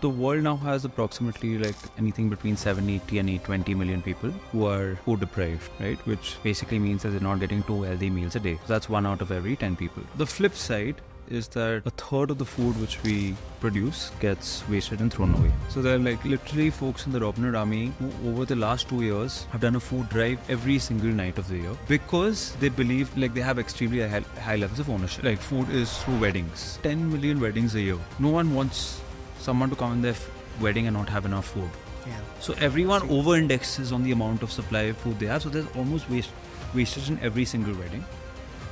the world now has approximately like anything between 780 and 820 million people who are food deprived, right? Which basically means that they're not getting two healthy meals a day. So that's one out of every 10 people. The flip side is that a third of the food which we produce gets wasted and thrown away. So there are like literally folks in the Robin Army who over the last two years have done a food drive every single night of the year because they believe like they have extremely high, high levels of ownership. Like food is through weddings. 10 million weddings a year. No one wants someone to come in their f- wedding and not have enough food. Yeah. So everyone over indexes on the amount of supply of food they have. So there's almost waste wastage in every single wedding.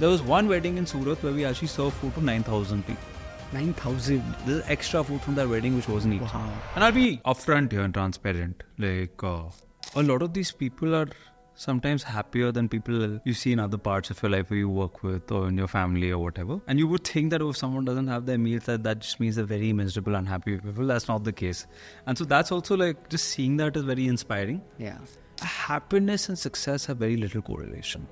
There was one wedding in Surat where we actually served food to 9,000 people. 9,000. There's extra food from that wedding which wasn't eaten. Wow. And I'll be upfront here and transparent. Like, uh, a lot of these people are sometimes happier than people you see in other parts of your life where you work with or in your family or whatever. And you would think that oh, if someone doesn't have their meals, that that just means they're very miserable, unhappy people. That's not the case. And so that's also like just seeing that is very inspiring. Yeah. Happiness and success have very little correlation.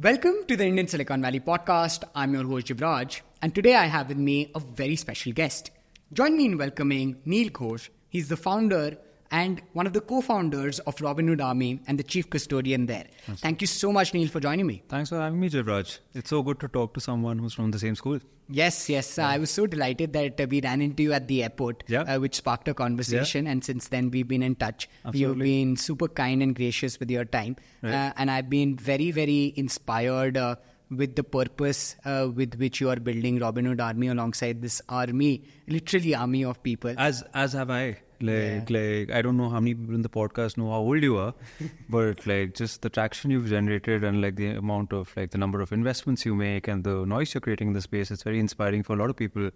Welcome to the Indian Silicon Valley podcast. I'm your host Jivraj, and today I have with me a very special guest. Join me in welcoming Neel Ghosh. He's the founder and one of the co-founders of Robinhood Army and the chief custodian there. Thank you so much, Neel, for joining me. Thanks for having me, Jivraj. It's so good to talk to someone who's from the same school. Yes, yes. I was so delighted that uh, we ran into you at the airport, Yeah. uh, which sparked a conversation. And since then, we've been in touch. You've been super kind and gracious with your time. Right. Uh, and I've been very, very inspired uh, with the purpose uh, with which you are building Robinhood Army alongside this army, literally army of people. As as have I. Like like I don't know how many people in the podcast know how old you are, but like just the traction you've generated and like the amount of like the number of investments you make and the noise you're creating in the space, it's very inspiring for a lot of people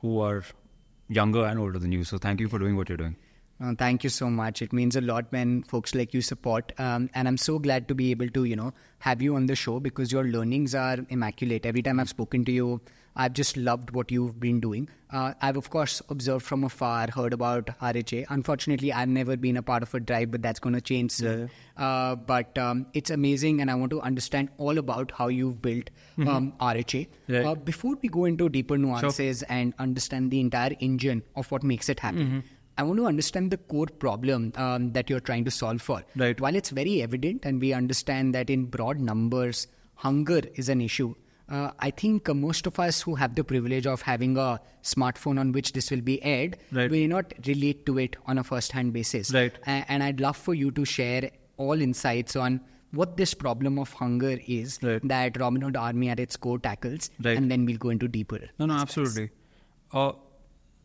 who are younger and older than you. So thank you for doing what you're doing. Uh, thank you so much. It means a lot when folks like you support. Um, and I'm so glad to be able to, you know, have you on the show because your learnings are immaculate. Every time I've spoken to you, I've just loved what you've been doing. Uh, I've, of course, observed from afar, heard about RHA. Unfortunately, I've never been a part of a drive, but that's going to change soon. Uh, but um, it's amazing, and I want to understand all about how you've built um, RHA. Right. Uh, before we go into deeper nuances and understand the entire engine of what makes it happen, Mm-hmm. I want to understand the core problem um, that you're trying to solve for. Right. While it's very evident and we understand that in broad numbers, hunger is an issue, uh, I think uh, most of us who have the privilege of having a smartphone on which this will be aired Right. may not relate to it on a first hand basis. Right. And I'd love for you to share all insights on what this problem of hunger is Right. that Robinhood Army at its core tackles, Right. and then we'll go into deeper. No, no, aspects. absolutely. Uh,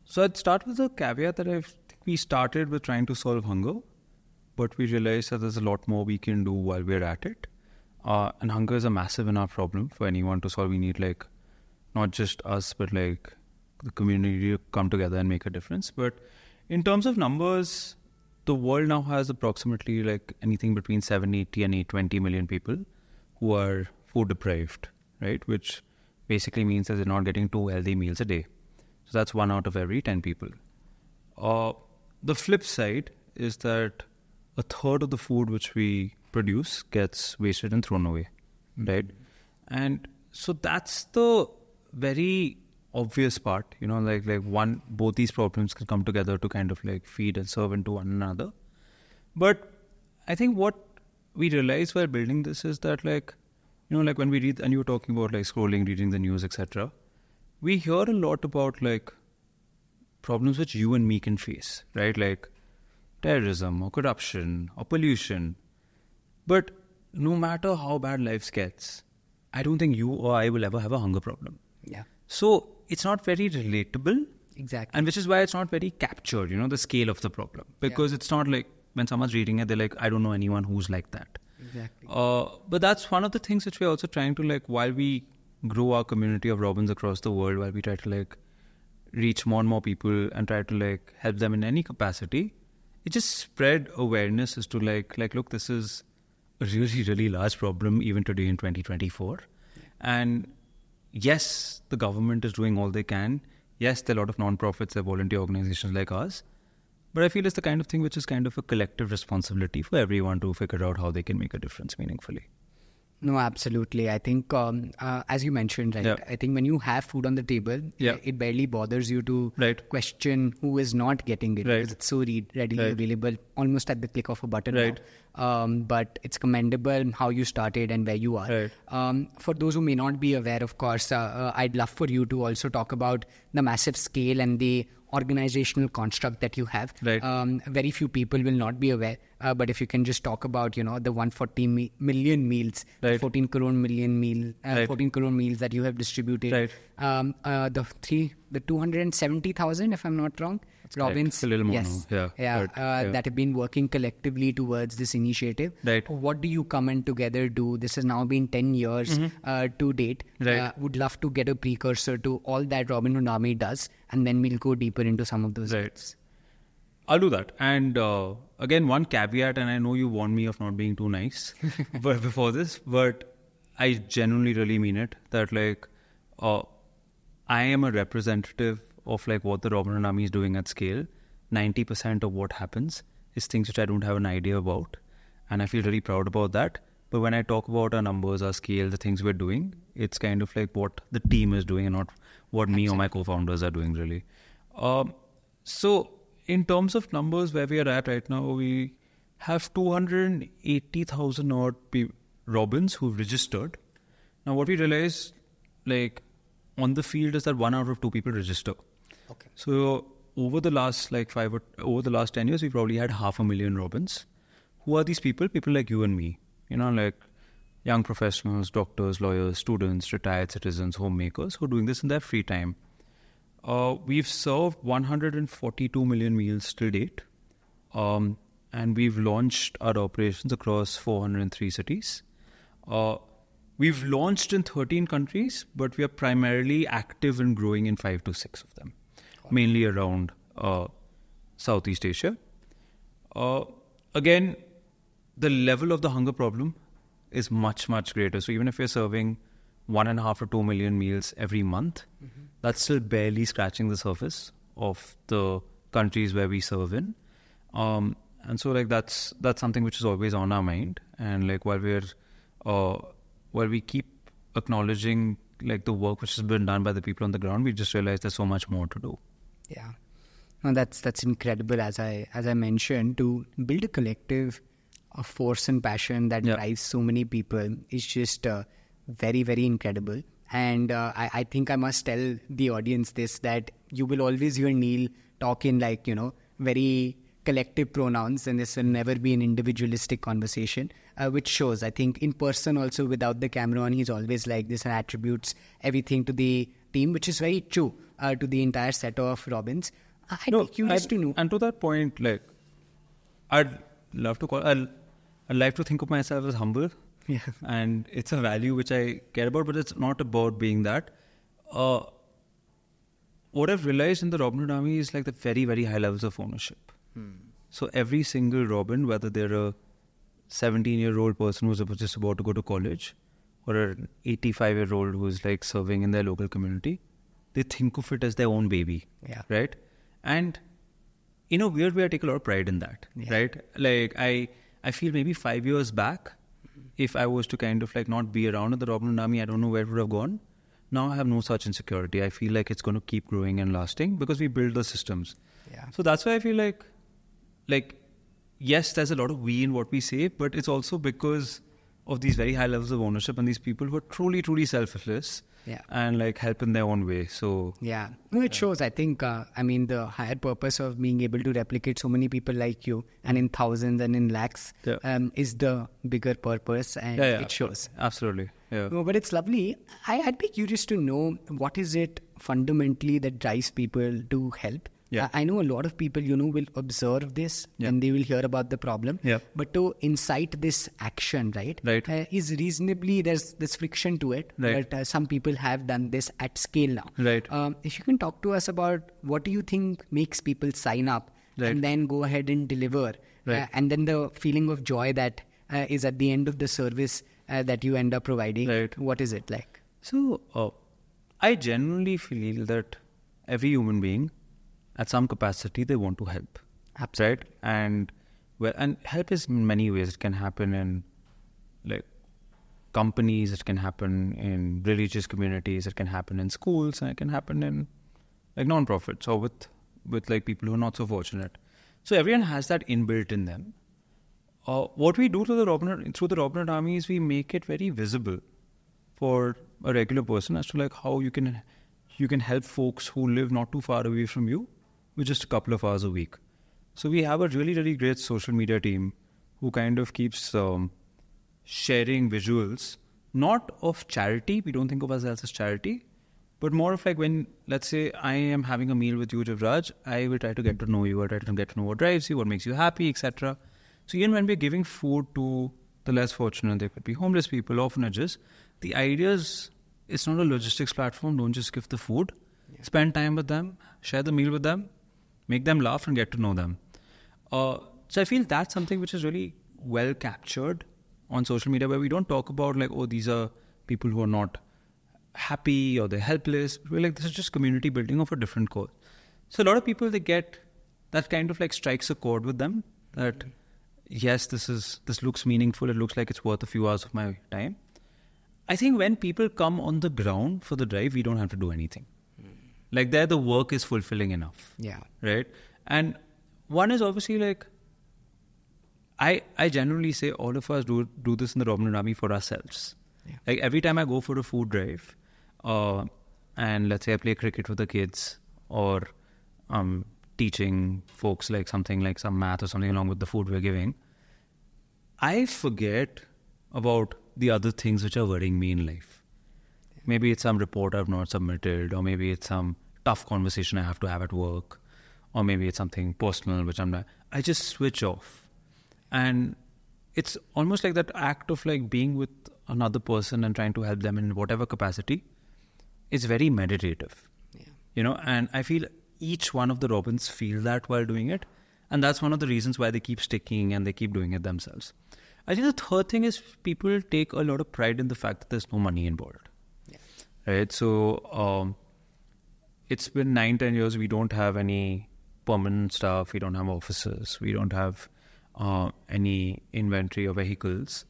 so I'd start with a caveat that I think we started with trying to solve hunger, but we realized that there's a lot more we can do while we're at it. Uh, and hunger is a massive enough problem for anyone to solve. We need like not just us, but like the community to come together and make a difference. But in terms of numbers, the world now has approximately like anything between 780 and 820 million people who are food deprived, right? Which basically means that they're not getting two healthy meals a day. So that's one out of every 10 people. Uh, the flip side is that a third of the food which we produce gets wasted and thrown away, mm-hmm. right? And so that's the very obvious part, you know, like like one both these problems can come together to kind of like feed and serve into one another. But I think what we realize while building this is that like you know like when we read and you were talking about like scrolling, reading the news, etc. We hear a lot about like problems which you and me can face, right? Like terrorism or corruption or pollution. But no matter how bad life gets, I don't think you or I will ever have a hunger problem. Yeah, So it's not very relatable. exactly. And which is why it's not very captured, you know, the scale of the problem. Because it's not like when someone's reading it, they're like, I don't know anyone who's like that. exactly. Uh, but that's one of the things which we're also trying to like while we grow our community of robins across the world, while we try to like reach more and more people and try to like help them in any capacity, it just spread awareness as to like like look, this is really really large problem even today in 2024, and yes, the government is doing all they can. Yes, there are a lot of non-profits, there are volunteer organizations like ours. But I feel it's the kind of thing which is kind of a collective responsibility for everyone to figure out how they can make a difference meaningfully. No, absolutely. I think, um, uh, as you mentioned, right? Yeah. I think when you have food on the table, Yeah. it barely bothers you to Right. question who is not getting it Right. because it's so readily Right. available, almost at the click of a button. Right. Um, but it's commendable how you started and where you are. Um, for those who may not be aware, of course, uh, uh, I'd love for you to also talk about the massive scale and the organizational construct that you have. Right. Um, very few people will not be aware, uh, but if you can just talk about, you know, the 140 mi- million meals, Right. 14 crore million meal, uh, Right. 14 crore meals that you have distributed. Right. Um, uh, the three, the 270,000, if I'm not wrong, Robins. Little more yes, yeah, yeah, but, uh, yeah. that have been working collectively towards this initiative. Right. What do you come and together do? This has now been 10 years uh, to date. Mm-hmm. Right. Uh, would love to get a precursor to all that Robin Hood Army does, and then we'll go deeper into some of those. Right. bits. I'll do that. And uh, again, one caveat, and I know you warned me of not being too nice but before this, but I genuinely really mean it. That like, uh, I am a representative of like what the Robin Army is doing at scale. Ninety percent of what happens is things which I don't have an idea about, and I feel really proud about that. But when I talk about our numbers, our scale, the things we're doing, it's kind of like what the team is doing and not what me or my co-founders are doing really. Um, so in terms of numbers, where we are at right now, we have 280,000 odd pe- Robins who've registered. Now, what we realize, like on the field, is that one out of two people register. Okay. So over the last like five or over the last ten years, we probably had half a million Robins. Who are these people? People like you and me. You know, like young professionals, doctors, lawyers, students, retired citizens, homemakers who are doing this in their free time. Uh, we've served 142 million meals till date, um, and we've launched our operations across 403 cities. Uh, we've launched in 13 countries, but we are primarily active and growing in five to six of them, mainly around uh, Southeast Asia. Uh, again, the level of the hunger problem is much, much greater. So even if you're serving one and a half or two million meals every month, that's still barely scratching the surface of the countries where we serve in. Um, and so like that's that's something which is always on our mind. And like while we're uh, while we keep acknowledging like the work which has been done by the people on the ground, we just realize there's so much more to do. Yeah. No, that's that's incredible. As I as I mentioned, to build a collective of force and passion that Yeah. drives so many people is just uh, very very incredible. And uh, I, I think I must tell the audience this that you will always hear Neel talk in like you know very collective pronouns, and this will never be an individualistic conversation, uh, which shows. I think in person also without the camera on, he's always like this and attributes everything to the team, which is very true uh, to the entire set of Robins. I'd be curious I'd- to know. And to that point, like, I'd love to call. I'll, I'd like to think of myself as humble. Yeah. And it's a value which I care about, but it's not about being that. Uh, what I've realized in the Robin Hood Army is like the very, very high levels of ownership. So every single Robin, whether they're a 17 year old person who's just about to go to college or an 85 year old who's like serving in their local community, they think of it as their own baby. Yeah. Right? And in a weird way, I take a lot of pride in that. Yeah. Right? Like, I, I feel maybe five years back, if I was to kind of like not be around in the Robin Army, I don't know where it would have gone. Now I have no such insecurity. I feel like it's going to keep growing and lasting because we build the systems. Yeah. So that's why I feel like, like, yes, there's a lot of we in what we say, but it's also because of these very high levels of ownership and these people who are truly, truly selfless Yeah. and like help in their own way. So Yeah, no, it shows. I think, uh, I mean, the higher purpose of being able to replicate so many people like you and in thousands and in lakhs Yeah. um, is the bigger purpose, and yeah, yeah, it shows. Absolutely. Yeah. No, but it's lovely. I, I'd be curious to know what is it fundamentally that drives people to help. Yeah. I, I know a lot of people, you know, will observe this Yeah. and they will hear about the problem. Yeah. But to incite this action, right? Right. Uh, is reasonably there's there's friction to it. Right. But uh, some people have done this at scale now. Right. Um, if you can talk to us about what do you think makes people sign up Right. and then go ahead and deliver, Right. uh, and then the feeling of joy that uh, is at the end of the service uh, that you end up providing. Right. What is it like? So, uh, I generally feel that every human being, at some capacity, they want to help. Absolutely. Right? And well, and help is in many ways. It can happen in, like, companies, it can happen in religious communities, it can happen in schools, and it can happen in like non-profits or with with like people who are not so fortunate. So everyone has that inbuilt in them. Uh, what we do to the Robin through the Robin Hood Army is we make it very visible for a regular person as to like how you can you can help folks who live not too far away from you with just a couple of hours a week. So we have a really really great social media team who kind of keeps um, sharing visuals, not of charity. We don't think of ourselves as charity, but more of like when, let's say, I am having a meal with you, Jivraj, I will try to get to know you, I try to get to know what drives you, what makes you happy, etc. So even when we're giving food to the less fortunate, they could be homeless people, orphanages. The idea is it's not a logistics platform. Don't just give the food. Yeah. Spend time with them, share the meal with them, make them laugh, and get to know them. Uh, so I feel that's something which is really well captured on social media where we don't talk about like, oh, these are people who are not happy or they're helpless. We're like, this is just community building of a different cause. So a lot of people they get that kind of like strikes a chord with them that yes, this is this looks meaningful. It looks like it's worth a few hours of my time. I think when people come on the ground for the drive, we don't have to do anything. Like there, the work is fulfilling enough. Yeah. Right. And one is obviously like I, I generally say all of us do do this in the Robin Army for ourselves. Yeah. Like every time I go for a food drive, uh, and let's say I play cricket with the kids, or um, teaching folks like something like some math or something along with the food we're giving, I forget about the other things which are worrying me in life. Maybe it's some report I've not submitted, or maybe it's some tough conversation I have to have at work, or maybe it's something personal which I'm not. I just switch off and it's almost like that act of like being with another person and trying to help them in whatever capacity is very meditative yeah. you know and i feel each one of the robins feel that while doing it and that's one of the reasons why they keep sticking and they keep doing it themselves i think the third thing is people take a lot of pride in the fact that there's no money involved yeah. right so um, it's been nine ten years we don't have any permanent staff we don't have offices we don't have uh, any inventory or vehicles.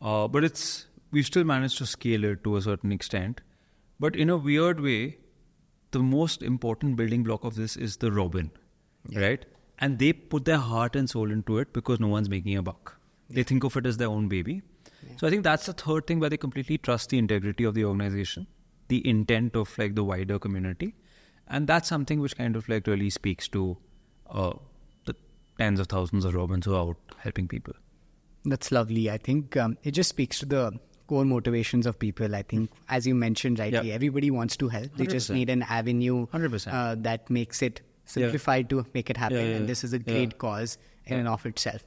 Uh, but it's we've still managed to scale it to a certain extent. But in a weird way, the most important building block of this is the Robin, yeah. right? And they put their heart and soul into it because no one's making a buck. Yeah. They think of it as their own baby. Yeah. So I think that's the third thing where they completely trust the integrity of the organization, the intent of like the wider community, and that's something which kind of like really speaks to uh, tens of thousands of Robins who are out helping people. That's lovely. I think um, it just speaks to the core motivations of people. I think, as you mentioned rightly, everybody wants to help. They 100%. just need an avenue uh, that makes it simplified yeah. to make it happen. Yeah, and this is a great cause in and of itself.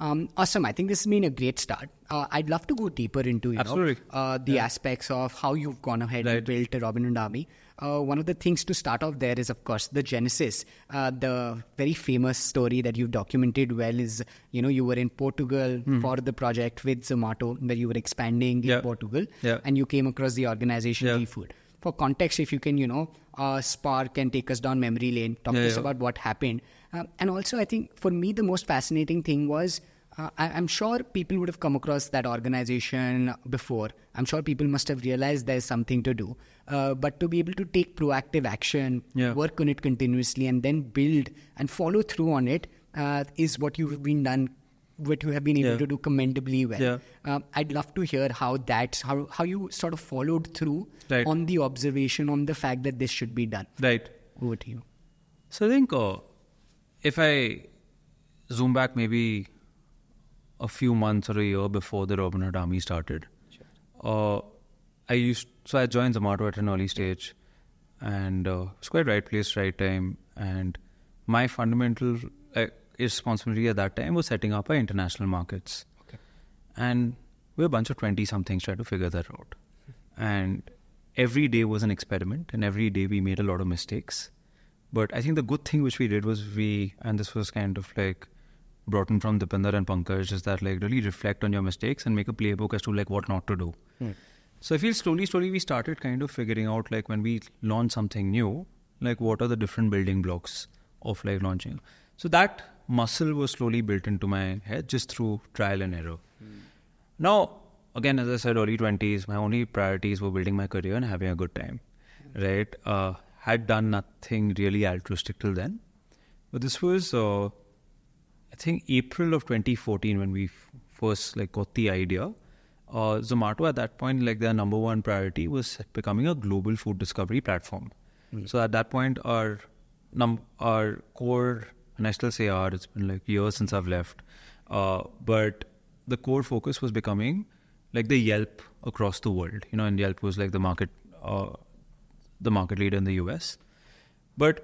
Um, awesome. I think this has been a great start. Uh, I'd love to go deeper into you know, uh, the aspects of how you've gone ahead right. and built a Robin Hood Army. Uh, one of the things to start off there is, of course, the genesis. Uh, the very famous story that you've documented well is, you know, you were in Portugal mm. for the project with Zomato, where you were expanding yeah. in Portugal, yeah. and you came across the organization yeah. ReFood. For context, if you can, you know, uh, spark and take us down memory lane, talk to us about what happened. Uh, and also, I think for me, the most fascinating thing was uh, I, am sure people would have come across that organization before. I'm sure people must have realized there's something to do. Uh, but to be able to take proactive action, yeah. work on it continuously, and then build and follow through on it uh, is what you've been done. What you have been able yeah. to do commendably well. Yeah. Uh, I'd love to hear how that's how how you sort of followed through right. on the observation on the fact that this should be done. Right. Over to you. So I think uh, if I zoom back maybe a few months or a year before the Robin Hood Army started. Sure. Uh, I used so I joined Zomato at an early stage, and uh, it's quite right place, right time. And my fundamental uh, responsibility at that time was setting up our international markets. Okay. And we're a bunch of twenty somethings trying to figure that out. And every day was an experiment, and every day we made a lot of mistakes. But I think the good thing which we did was we, and this was kind of like brought in from Deepinder and Pankaj is that like really reflect on your mistakes and make a playbook as to like what not to do. Hmm. So I feel slowly, slowly we started kind of figuring out like when we launch something new, like what are the different building blocks of like launching. So that muscle was slowly built into my head just through trial and error. Hmm. Now, again, as I said, early 20s, my only priorities were building my career and having a good time, right? Uh, had done nothing really altruistic till then. But this was, uh, I think, April of 2014 when we f- first like got the idea. Uh, Zomato at that point, like their number one priority was becoming a global food discovery platform. So at that point, our num- our core, and I still say our, it's been like years since I've left, uh, but the core focus was becoming like the Yelp across the world. You know, and Yelp was like the market, uh, the market leader in the US. But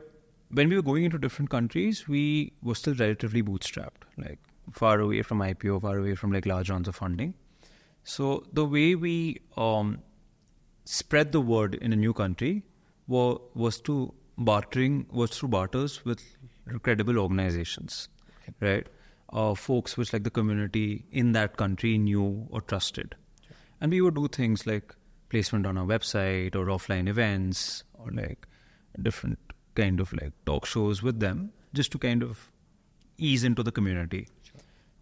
when we were going into different countries, we were still relatively bootstrapped, like far away from IPO, far away from like large rounds of funding. So the way we um, spread the word in a new country were, was to bartering was through barters with credible organizations, right? Uh, folks which like the community in that country knew or trusted, and we would do things like placement on our website or offline events or like different kind of like talk shows with them just to kind of ease into the community.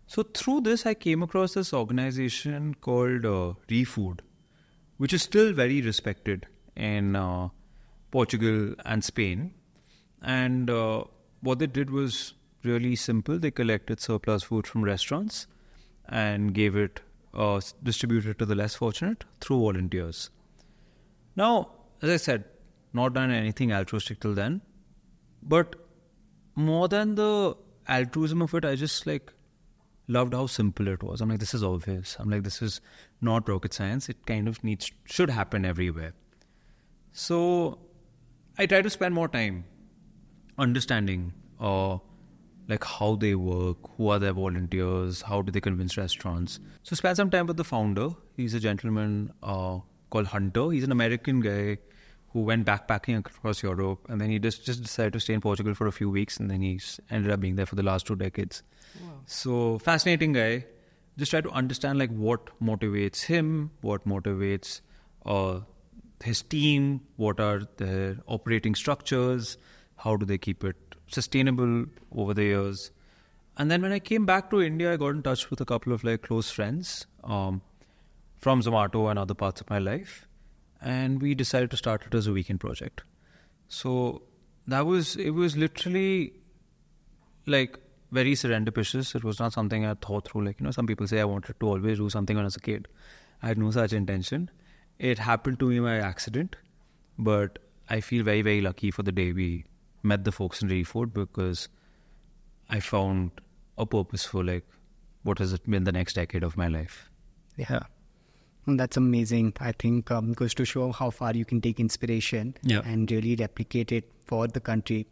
So through this, I came across this organization called uh, ReFood, which is still very respected in uh, Portugal and Spain. And uh, what they did was really simple. They collected surplus food from restaurants and gave it, uh, distributed to the less fortunate through volunteers. Now, as I said, not done anything altruistic till then, but more than the altruism of it, I just like loved how simple it was. I'm like, this is obvious. I'm like, this is not rocket science. It kind of needs should happen everywhere. So I try to spend more time understanding uh, like how they work, who are their volunteers, how do they convince restaurants. So spend some time with the founder. He's a gentleman uh, called Hunter. He's an American guy who went backpacking across Europe, and then he just just decided to stay in Portugal for a few weeks, and then he's ended up being there for the last two decades. So fascinating guy. Just try to understand like what motivates him, what motivates uh, his team, what are their operating structures, how do they keep it sustainable over the years. And then when I came back to India, I got in touch with a couple of like close friends um, from Zomato and other parts of my life, and we decided to start it as a weekend project. So that was it was literally like very serendipitous. It was not something I thought through. Like you know, some people say I wanted to always do something when I was a kid. I had no such intention. It happened to me by accident, but I feel very very lucky for the day we met the folks in Refood because I found a purpose for like what has it been the next decade of my life. Yeah. That's amazing. I think um, goes to show how far you can take inspiration Yeah. and really replicate it for the country.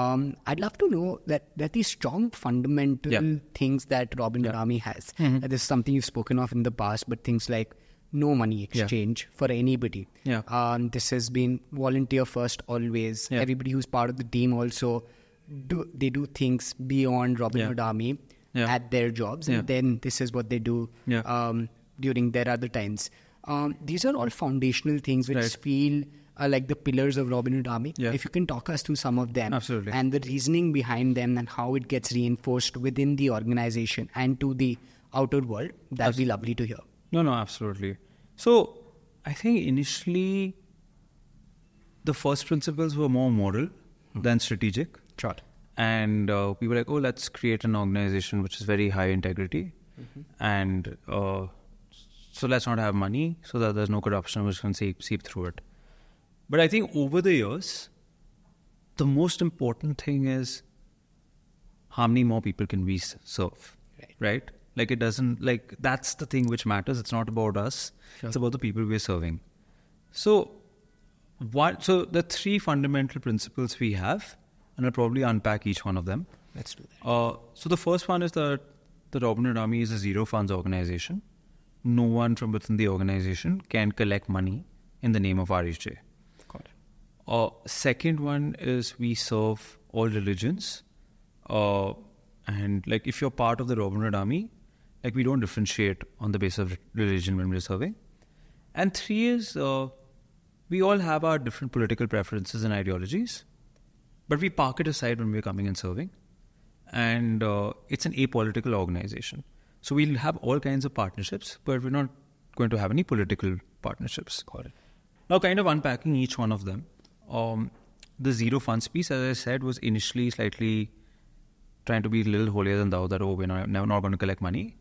Um, I'd love to know that that these strong fundamental Yeah. things that Robin Yeah. Rami has. This is something you've spoken of in the past, but things like no money Yeah. exchange for anybody. Yeah. Um, this has been volunteer first always. Yeah. Everybody who's part of the team also do they do things beyond Robin Yeah. Hood Army Yeah. at their jobs, and Yeah. then this is what they do Yeah. um, during their other times. Um, these are all foundational things which Right. feel uh, like the pillars of Robin Hood Army. Yeah. If you can talk us through some of them Absolutely. and the reasoning behind them and how it gets reinforced within the organization and to the outer world, that'd be lovely to hear. No, no, absolutely. So I think initially the first principles were more moral than strategic. Sure. And uh, we were like, oh, let's create an organization which is very high integrity. And uh, so let's not have money so that there's no corruption which can seep, seep through it. But I think over the years, the most important thing is how many more people can we serve, Right. right? Like it doesn't like that's the thing which matters. It's not about us. Sure. It's about the people we're serving. So, what? So the three fundamental principles we have, and I'll probably unpack each one of them. Let's do that. Uh, so the first one is that the Robin Hood Army is a zero funds organization. No one from within the organization can collect money in the name of RHA. Uh, second one is we serve all religions. Uh, and like if you're part of the Robin Hood Army, like we don't differentiate on the basis of religion when we're serving. And three is uh, we all have our different political preferences and ideologies, but we park it aside when we're coming and serving. And uh, it's an apolitical organization. So we'll have all kinds of partnerships, but we're not going to have any political partnerships. Got it. Now, kind of unpacking each one of them. Um, the zero funds piece, as I said, was initially slightly trying to be a little holier than thou. That oh, we're not, never not going to collect money.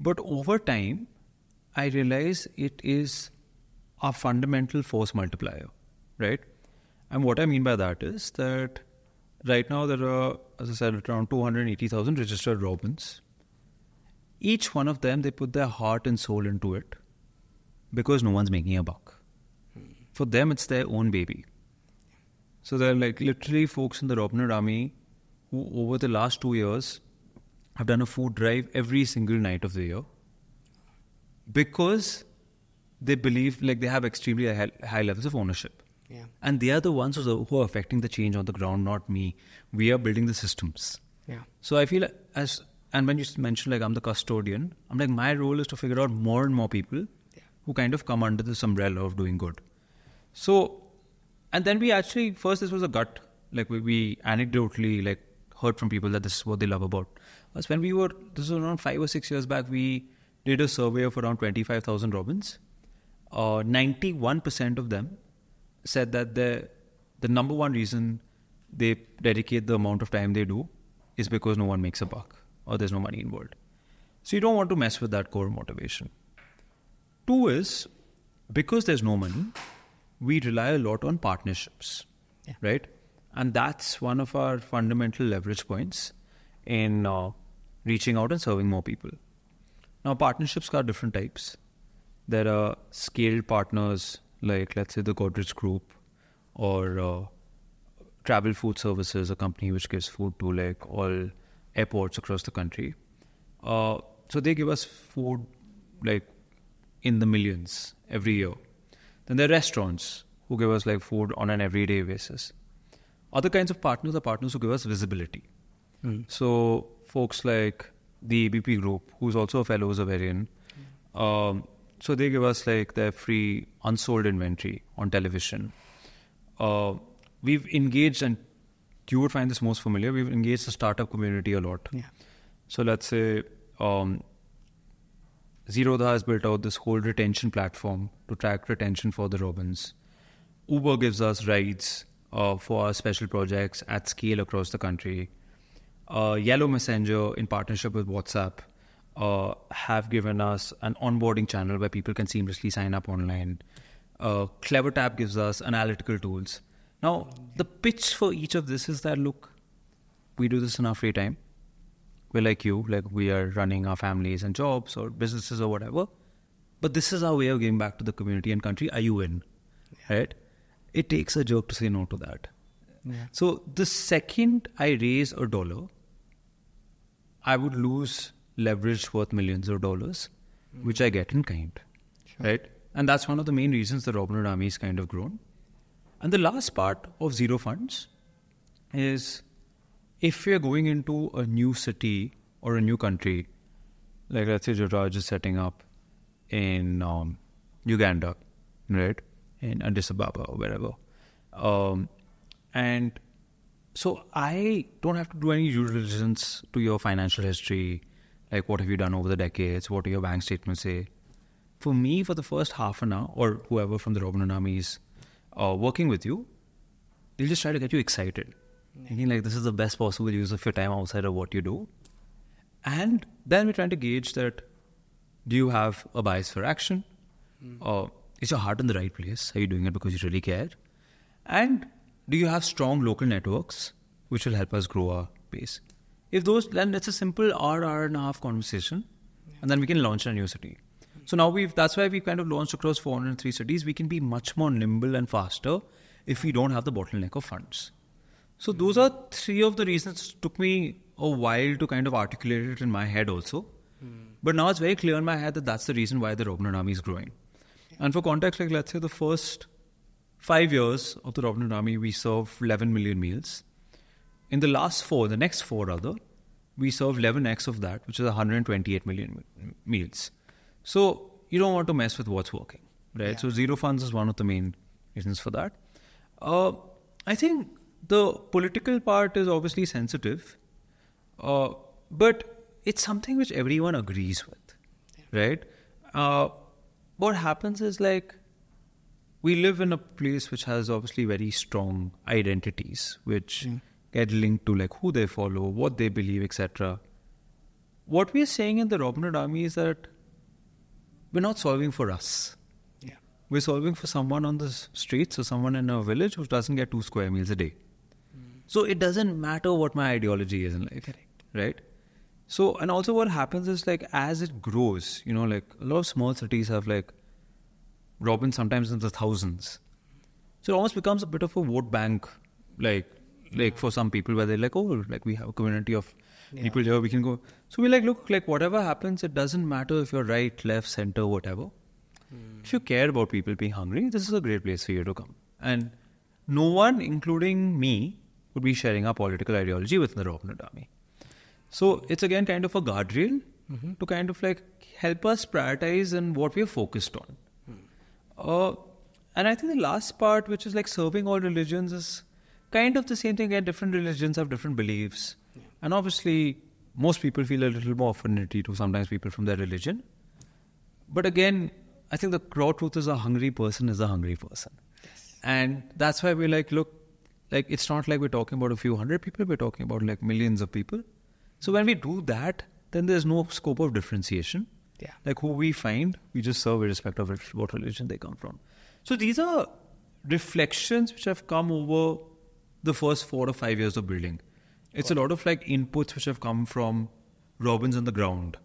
But over time, I realize it is a fundamental force multiplier, right? And what I mean by that is that right now there are, as I said, around 280,000 registered Robins. Each one of them, they put their heart and soul into it because no one's making a buck. For them, it's their own baby. So there are like literally folks in the Robinhood Army who, over the last two years, have done a food drive every single night of the year because they believe like they have extremely high, high levels of ownership. Yeah. And they are the ones who are, who are affecting the change on the ground, not me. We are building the systems. Yeah. So I feel as and when you mentioned like I'm the custodian, I'm like my role is to figure out more and more people Yeah. who kind of come under this umbrella of doing good. So, and then we actually first this was a gut like we, we anecdotally like heard from people that this is what they love about us. When we were this was around five or six years back, we did a survey of around twenty five thousand Robins. Uh, Ninety one percent of them said that the the number one reason they dedicate the amount of time they do is because no one makes a buck or there's no money involved. So you don't want to mess with that core motivation. Two is because there's no money, we rely a lot on partnerships, Yeah. right? And that's one of our fundamental leverage points in uh, reaching out and serving more people. Now, partnerships are different types. There are scaled partners like, let's say, the Godrej Group or uh, Travel Food Services, a company which gives food to like all airports across the country. Uh, so they give us food like in the millions every year. Then there are restaurants who give us like food on an everyday basis. Other kinds of partners are partners who give us visibility. So folks like the ABP group, who's also a fellow Xaverian, um, so they give us like their free unsold inventory on television. Uh, we've engaged, and you would find this most familiar. We've engaged the startup community a lot. Yeah. So let's say um, Zerodha has built out this whole retention platform to track retention for the Robins. Uber gives us rides uh, for our special projects at scale across the country. Uh, Yellow Messenger, in partnership with WhatsApp, uh, have given us an onboarding channel where people can seamlessly sign up online. Uh, CleverTap gives us analytical tools. Now, the pitch for each of this is that look, we do this in our free time we're like you, like we are running our families and jobs or businesses or whatever. But this is our way of giving back to the community and country. Are you in? Right? It takes a jerk to say no to that. Yeah. So the second I raise a dollar, I would lose leverage worth millions of dollars, mm-hmm. which I get in kind. Right? And that's one of the main reasons the Robinhood Army is kind of grown. And the last part of zero funds is if we're going into a new city or a new country, like let's say Jivraj is setting up in um, Uganda, right, in Addis Ababa or wherever, um, and so I don't have to do any due diligence to your financial history, like what have you done over the decades, what do your bank statements say. For me, for the first half an hour, or whoever from the Robin Army is uh, working with you, they'll just try to get you excited. Thinking like this is the best possible use of your time outside of what you do. And then we're trying to gauge that do you have a bias for action? Hmm. Or is your heart in the right place? Are you doing it because you really care? And do you have strong local networks which will help us grow our base? If those, then it's a simple hour, hour and a half conversation, and then we can launch in a new city. So now we've that's why we've kind of launched across 403 cities. We can be much more nimble and faster if we don't have the bottleneck of funds. So those are three of the reasons. It took me a while to kind of articulate it in my head also. But now it's very clear in my head that that's the reason why the Robinhood Army is growing. And for context, like let's say the first five years of the Robinhood Army, we serve 11 million meals. In the last four, the next four rather, we serve 11x of that, which is 128 million meals. So you don't want to mess with what's working, right? So zero funds is one of the main reasons for that. Uh, I think the political part is obviously sensitive, uh, but it's something which everyone agrees with, right? Uh, what happens is like we live in a place which has obviously very strong identities, which get linked to like who they follow, what they believe, etc. What we are saying in the Robin Hood Army is that we're not solving for us. Yeah. We're solving for someone on the streets or someone in a village who doesn't get two square meals a day. So it doesn't matter what my ideology is in life. Correct. Right? So, and also what happens is like as it grows, you know, like a lot of small cities have like Robin sometimes in the thousands. So it almost becomes a bit of a vote bank, like like for some people where they're like, oh, like we have a community of people here, we can go. So we're like, look, like whatever happens, it doesn't matter if you're right, left, center, whatever. Hmm. If you care about people being hungry, this is a great place for you to come. And no one, including me, would be sharing our political ideology with the Robin Army. So it's again kind of a guardrail to kind of like help us prioritize and what we are focused on. Uh, and I think the last part, which is like serving all religions, is kind of the same thing. Again, different religions have different beliefs, and obviously, most people feel a little more affinity to sometimes people from their religion. But again, I think the raw truth is a hungry person is a hungry person, and that's why we're like, look, like it's not like we're talking about a few hundred people; we're talking about like millions of people. So when we do that, then there's no scope of differentiation. Yeah. Like who we find, we just serve irrespective of what religion they come from. So these are reflections which have come over the first four or five years of building. It's a lot of like inputs which have come from Robins on the ground.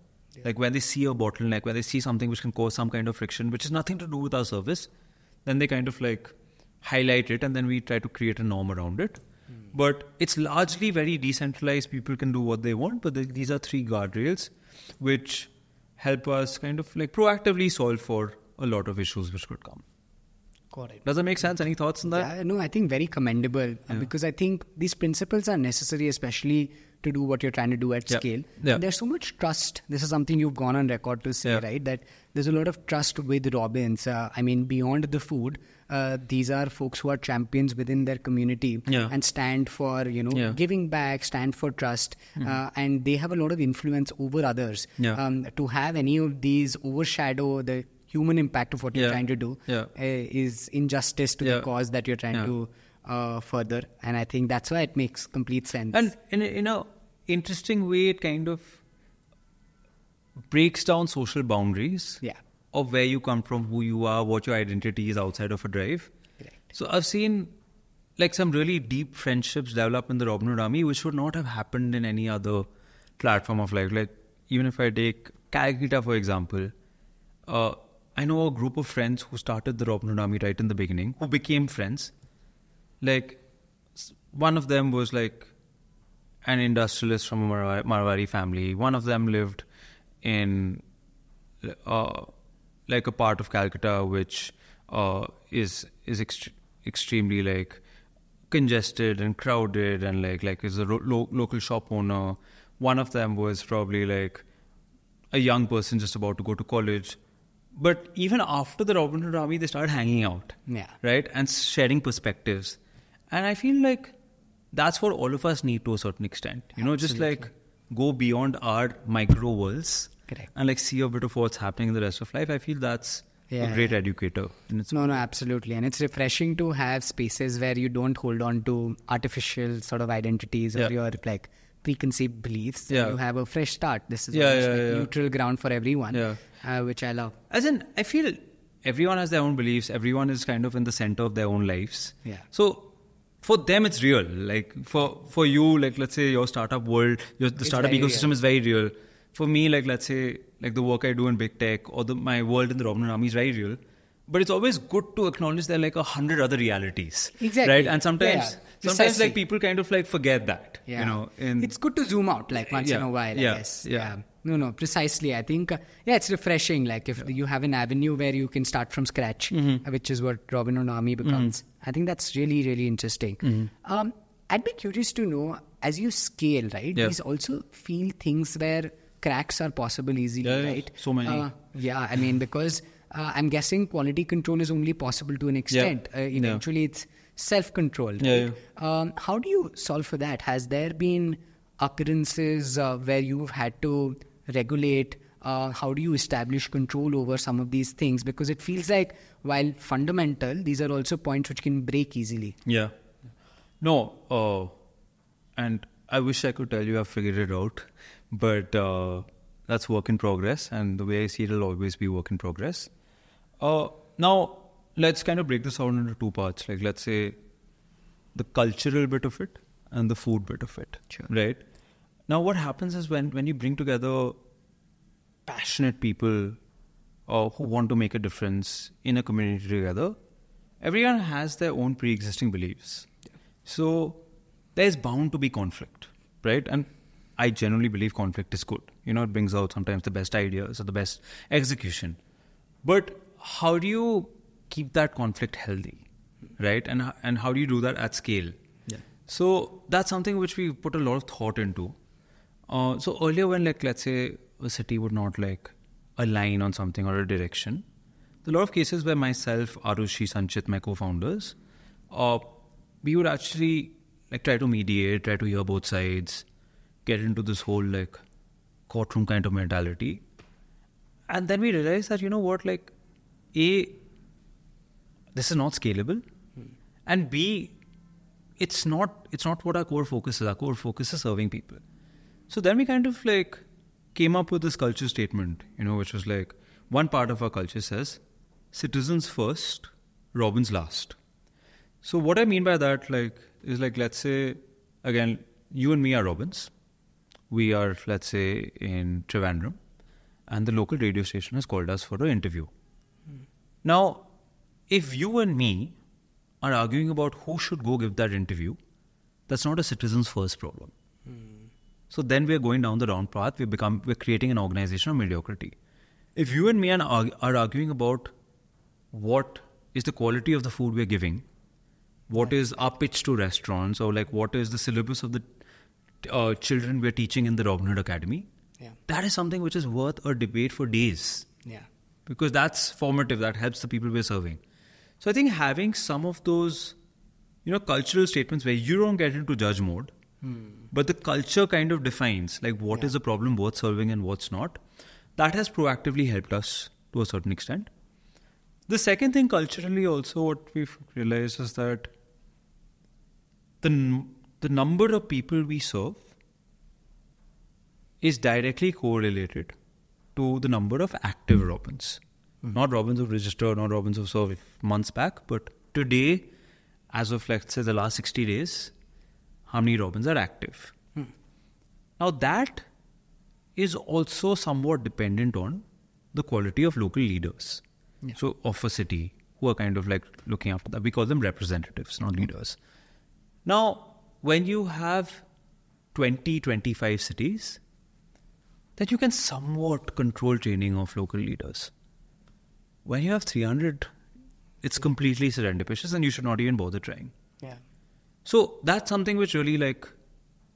Like when they see a bottleneck, when they see something which can cause some kind of friction, which has nothing to do with our service, then they kind of like highlight it and then we try to create a norm around it. But it's largely very decentralized. People can do what they want, but th- these are three guardrails which help us kind of like proactively solve for a lot of issues which could come. Got it. Does that make sense? Any thoughts on that? Yeah, no, I think very commendable uh, because I think these principles are necessary, especially to do what you're trying to do at Yeah. scale. Yeah. There's so much trust. This is something you've gone on record to say, Yeah. right? That there's a lot of trust with Robins. Uh, I mean, beyond the food, uh, these are folks who are champions within their community Yeah. and stand for, you know, Yeah. Hmm. giving back, stand for trust, uh, and they have a lot of influence over others. Yeah. Um, to have any of these overshadow the human impact of what you're trying to do Yeah. uh, is injustice to Yeah. the cause that you're trying Yeah. to uh, further. And I think that's why it makes complete sense. And in a, in a interesting way, it kind of breaks down social boundaries Yeah. Of where you come from, who you are, what your identity is outside of a drive. Correct. So I've seen like some really deep friendships develop in the Robin Hood Army, which would not have happened in any other platform of life. Like even if I take Calcutta for example, uh, I know a group of friends who started the Robin Hood Army right in the beginning, who became friends. Like one of them was like an industrialist from a Marwari, Marwari family. One of them lived in uh, like a part of Calcutta which uh, is is ext- extremely like congested and crowded and like like is a ro- lo- local shop owner. One of them was probably like a young person just about to go to college. But even after the Robin Hood Army, they started hanging out Yeah. right and sharing perspectives and i feel like that's what all of us need to a certain extent you know just like go beyond our micro worlds Correct. and like see a bit of what's happening in the rest of life i feel that's Yeah. a great educator in its no, no, absolutely. And it's refreshing to have spaces where you don't hold on to artificial sort of identities or Yeah. your like preconceived beliefs. Yeah. You have a fresh start. This is Yeah, yeah, like yeah. neutral ground for everyone, Yeah. uh, which I love. as in i feel everyone has their own beliefs everyone is kind of in the center of their own lives Yeah. so for them it's real like for for you like let's say your startup world your, the It's startup ecosystem real. is very real for me like let's say like the work i do in big tech or the, my world in the robin army is very real but it's always good to acknowledge there are like a hundred other realities Exactly. right and sometimes Yeah, sometimes like people kind of like forget that Yeah. you know in it's good to zoom out like once in a while, I yeah, guess. yeah. No, no, precisely. I think, uh, yeah, it's refreshing. Like if you have an avenue where you can start from scratch, Mm-hmm. which is what Robin Hood Army becomes. I think that's really, really interesting. Mm-hmm. Um, I'd be curious to know as you scale, right? Yeah. These also feel things where cracks are possible easily, Yeah, yeah, right? so many. Uh, yeah, I mean, because uh, I'm guessing quality control is only possible to an extent. Uh, Yeah. eventually, it's self control. Yeah, Um, how do you solve for that? Has there been occurrences uh, where you've had to regulate uh, how do you establish control over some of these things? Because it feels like while fundamental, these are also points which can break easily. Yeah. No, uh, and I wish I could tell you I've figured it out, but uh, that's work in progress, and the way I see it will always be work in progress. Uh, now, let's kind of break this out into two parts. Like, let's say the cultural bit of it and the food bit of it. Sure. Right? Now, what happens is when, when you bring together passionate people uh, who want to make a difference in a community together, everyone has their own pre existing beliefs. So, there's bound to be conflict, right? And I generally believe conflict is good. You know, it brings out sometimes the best ideas or the best execution. But how do you keep that conflict healthy, right? And and how do you do that at scale? Yeah. So that's something which we put a lot of thought into. Uh, so earlier, when like let's say a city would not like align on something or a direction, a lot of cases where myself, Arushi, Sanchit, my co-founders, uh, we would actually like try to mediate, try to hear both sides, get into this whole like courtroom kind of mentality, and then we realized that you know what, like, a this is not scalable, hmm. and b it's not it's not what our core focus is. Our core focus is serving people. So then we kind of like came up with this culture statement, you know, which was like one part of our culture says citizens first, Robins last. So what I mean by that, like, is like let's say again, you and me are Robins. We are, let's say, in Trivandrum, and the local radio station has called us for an interview. Hmm. Now, if you and me are arguing about who should go give that interview, that's not a citizen's first problem. Hmm. So then we're going down the wrong path. We become we're creating an organization of mediocrity. If you and me are, are arguing about what is the quality of the food we're giving, what is our pitch to restaurants, or like what is the syllabus of the uh, children we're teaching in the Robin Hood Academy, Yeah. that is something which is worth a debate for days Yeah. because that's formative that helps the people we're serving so i think having some of those you know cultural statements where you don't get into judge mode but the culture kind of defines like what is Yeah. the problem worth solving and what's not that has proactively helped us to a certain extent the second thing culturally also what we've realized is that the the number of people we serve is directly correlated to the number of active robins. Hmm. Not robins who registered, not robins who served months back, but today, as of let's say the last 60 days, how many robins are active? Hmm. Now, that is also somewhat dependent on the quality of local leaders. Yeah. So, of a city who are kind of like looking after that. We call them representatives, not leaders. Now, when you have 20, 25 cities, then you can somewhat control training of local leaders. When you have 300, it's completely serendipitous and you should not even bother trying. Yeah. So that's something which really like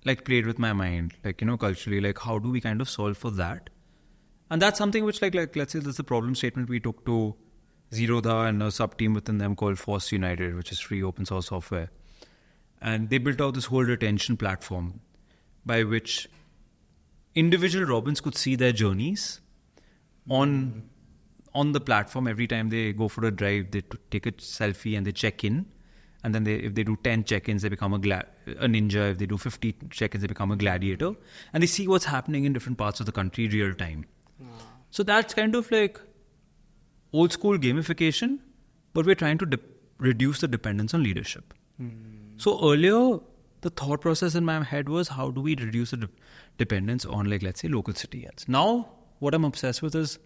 like played with my mind, like you know, culturally, like how do we kind of solve for that? And that's something which like like let's say there's a problem statement we took to Zerodha and a sub team within them called FOSS United, which is free open source software. And they built out this whole retention platform by which individual Robins could see their journeys on on the platform every time they go for a drive they take a selfie and they check in. And then they if they do 10 check-ins they become a, gla- a ninja. If they do 50 check-ins they become a gladiator. And they see what's happening in different parts of the country real time. So that's kind of like old school gamification but we're trying to de- reduce the dependence on leadership hmm. So earlier the thought process in my head was how do we reduce the de- dependence on like let's say local city heads now what i'm obsessed with is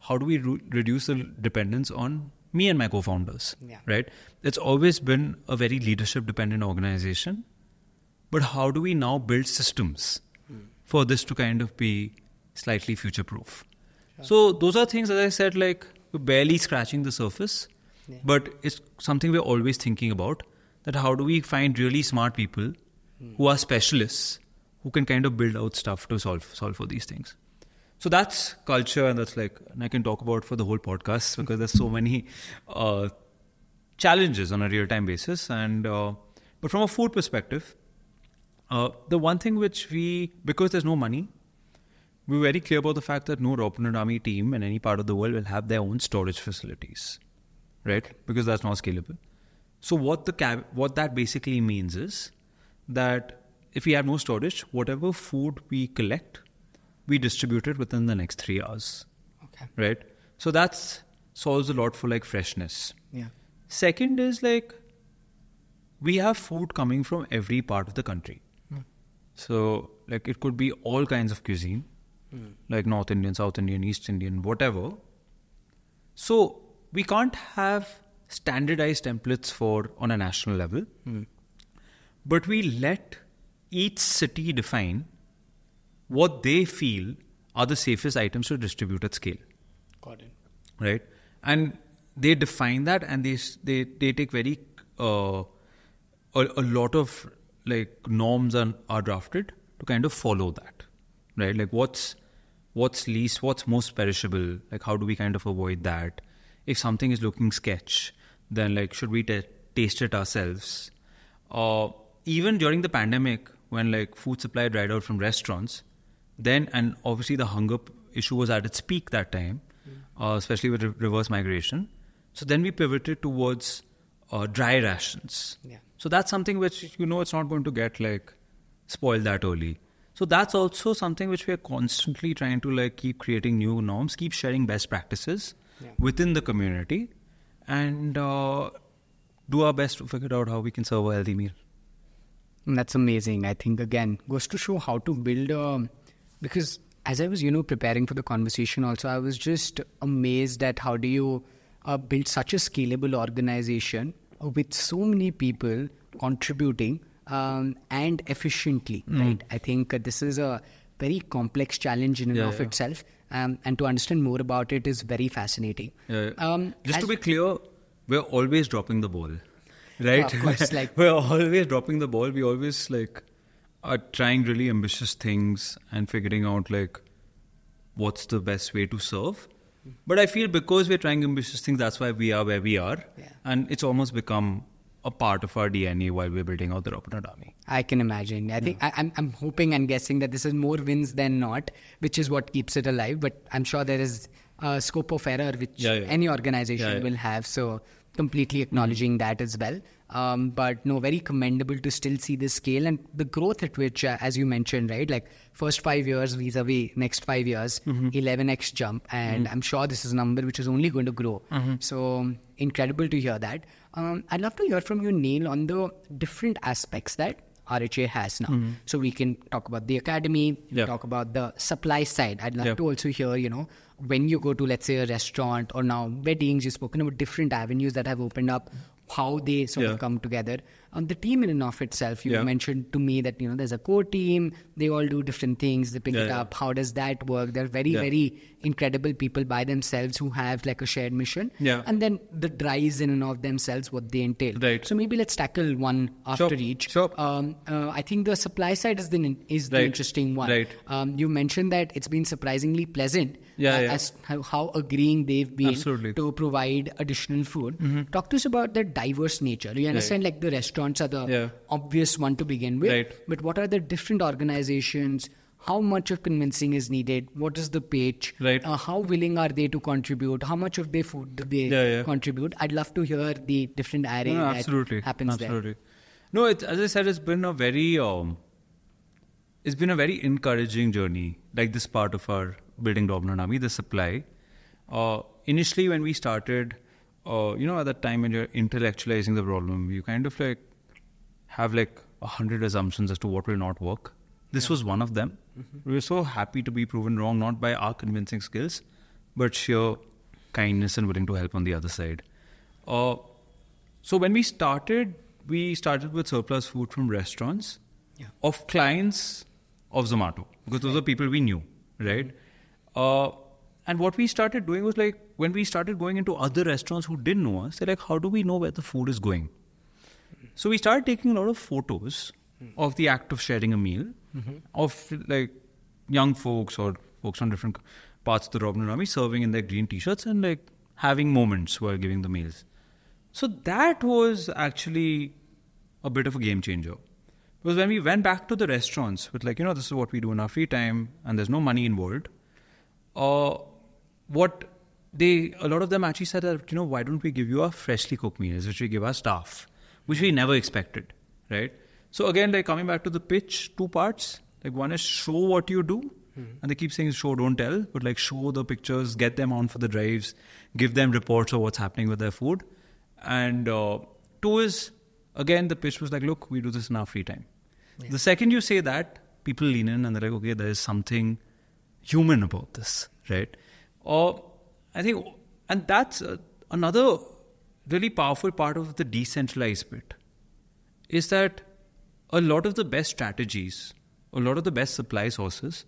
how do we re- reduce the dependence on me and my co-founders Yeah. right? It's always been a very leadership dependent organization but how do we now build systems hmm. for this to kind of be slightly future proof so those are things as i said like we're barely scratching the surface Yeah. but it's something we're always thinking about that how do we find really smart people who are specialists who can kind of build out stuff to solve solve for these things so that's culture and that's like and i can talk about for the whole podcast because there's so many uh, challenges on a real time basis and uh, but from a food perspective uh, the one thing which we because there's no money we were very clear about the fact that no Robin Army team in any part of the world will have their own storage facilities, right? Because that's not scalable. So what the cab- what that basically means is that if we have no storage, whatever food we collect, we distribute it within the next three hours, Okay. right? So that's solves a lot for like freshness. Yeah. Second is like we have food coming from every part of the country. Hmm. So like it could be all kinds of cuisine, hmm. like North Indian, South Indian, East Indian, whatever. So we can't have standardized templates for on a national level, but we let each city define what they feel are the safest items to distribute at scale Got it. right? And they define that, and they they they take very uh, a, a lot of like norms are, are drafted to kind of follow that, right? Like what's what's least, what's most perishable? Like how do we kind of avoid that? If something is looking sketch, then like should we t- taste it ourselves? Uh, even during the pandemic, when like food supply dried out from restaurants, then and obviously the hunger p- issue was at its peak that time, uh, especially with re- reverse migration. So then we pivoted towards uh, dry rations. Yeah. So that's something which you know it's not going to get like spoiled that early. So that's also something which we are constantly trying to like keep creating new norms, keep sharing best practices Yeah. within the community, and uh, do our best to figure out how we can serve a healthy meal. Mm, That's amazing. I think again goes to show how to build a because as I was you know preparing for the conversation also I was just amazed at how do you uh, build such a scalable organization uh, with so many people contributing um, and efficiently right I think uh, this is a very complex challenge in and Yeah, of yeah. itself um, and to understand more about it is very fascinating um, Just to be clear, we're always dropping the ball, right? Of course, like- we're always dropping the ball. We always like are trying really ambitious things and figuring out like what's the best way to serve. But I feel because we're trying ambitious things, that's why we are where we are, Yeah. and it's almost become a part of our DNA while we're building out the Robin Hood Army. I can imagine. I think I, I'm I'm hoping and guessing that this is more wins than not, which is what keeps it alive. But I'm sure there is a scope of error which Yeah, yeah. any organization Yeah, yeah. will have. So completely acknowledging that as well. Um, but no, very commendable to still see the scale and the growth at which, uh, as you mentioned, right? Like first five years vis-a-vis next five years, Mm-hmm. 11x jump, and I'm sure this is a number which is only going to grow. Mm-hmm. So incredible to hear that. Um, I'd love to hear from you, Neel, on the different aspects that RHA has now. So we can talk about the academy, Mm-hmm. Talk about the supply side. I'd love to also hear, you know, when you go to, let's say, a restaurant or now weddings, you've spoken about different avenues that have opened up, how they sort Yeah. of come together. On the team in and of itself, you Yeah. mentioned to me that, you know, there's a core team, they all do different things, they pick Yeah, it up. How does that work? They're very, very incredible people by themselves who have like a shared mission. Yeah. And then the drives in and of themselves, what they entail. Right. So maybe let's tackle one after Sure, each. sure. Um, uh, I think the supply side is the is the Right, interesting one. right. Um, you mentioned that it's been surprisingly pleasant. Yeah, uh, yeah. As how, agreeing they've been Absolutely. Mm-hmm. to provide additional food. Talk to us about the diverse nature. You understand, like the restaurants are the Yeah. obvious one to begin with. Right. But what are the different organizations? How much of convincing is needed? What is the pitch? Right. Uh, how willing are they to contribute? How much of their food do they Yeah, yeah. contribute? I'd love to hear the different array No, no, that absolutely happens there. absolutely. No, it, as I said, it's been a very um, it's been a very encouraging journey. Like this part of our building Army, the supply. Uh, initially, when we started, uh, you know, at that time when you're intellectualizing the problem, you kind of like have like a hundred assumptions as to what will not work. This was one of them. We were so happy to be proven wrong, not by our convincing skills, but sheer kindness and willing to help on the other side. Uh, so when we started, we started with surplus food from restaurants Yeah. of clients of Zomato because those are people we knew, right? Uh, and what we started doing was like when we started going into other restaurants who didn't know us, they're like, how do we know where the food is going? So we started taking a lot of photos of the act of sharing a meal of like young folks or folks on different parts of the Robin Army serving in their green t-shirts and like having moments while giving the meals. So that was actually a bit of a game changer Because when we went back to the restaurants with like, you know, this is what we do in our free time and there's no money involved. Uh, what they, a lot of them actually said that, you know, why don't we give you our freshly cooked meals, which we give our staff, which we never expected, right? So again, like coming back to the pitch, two parts. Like one is show what you do, mm-hmm. and they keep saying show, don't tell, but like show the pictures, get them on for the drives, give them reports of what's happening with their food. And uh, two is again the pitch was like, look, we do this in our free time. Yeah. The second you say that, people lean in and they're like, okay, there is something human about this, right? Or I think, and that's uh, another really powerful part of the decentralized bit is that a lot of the best strategies, a lot of the best supply sources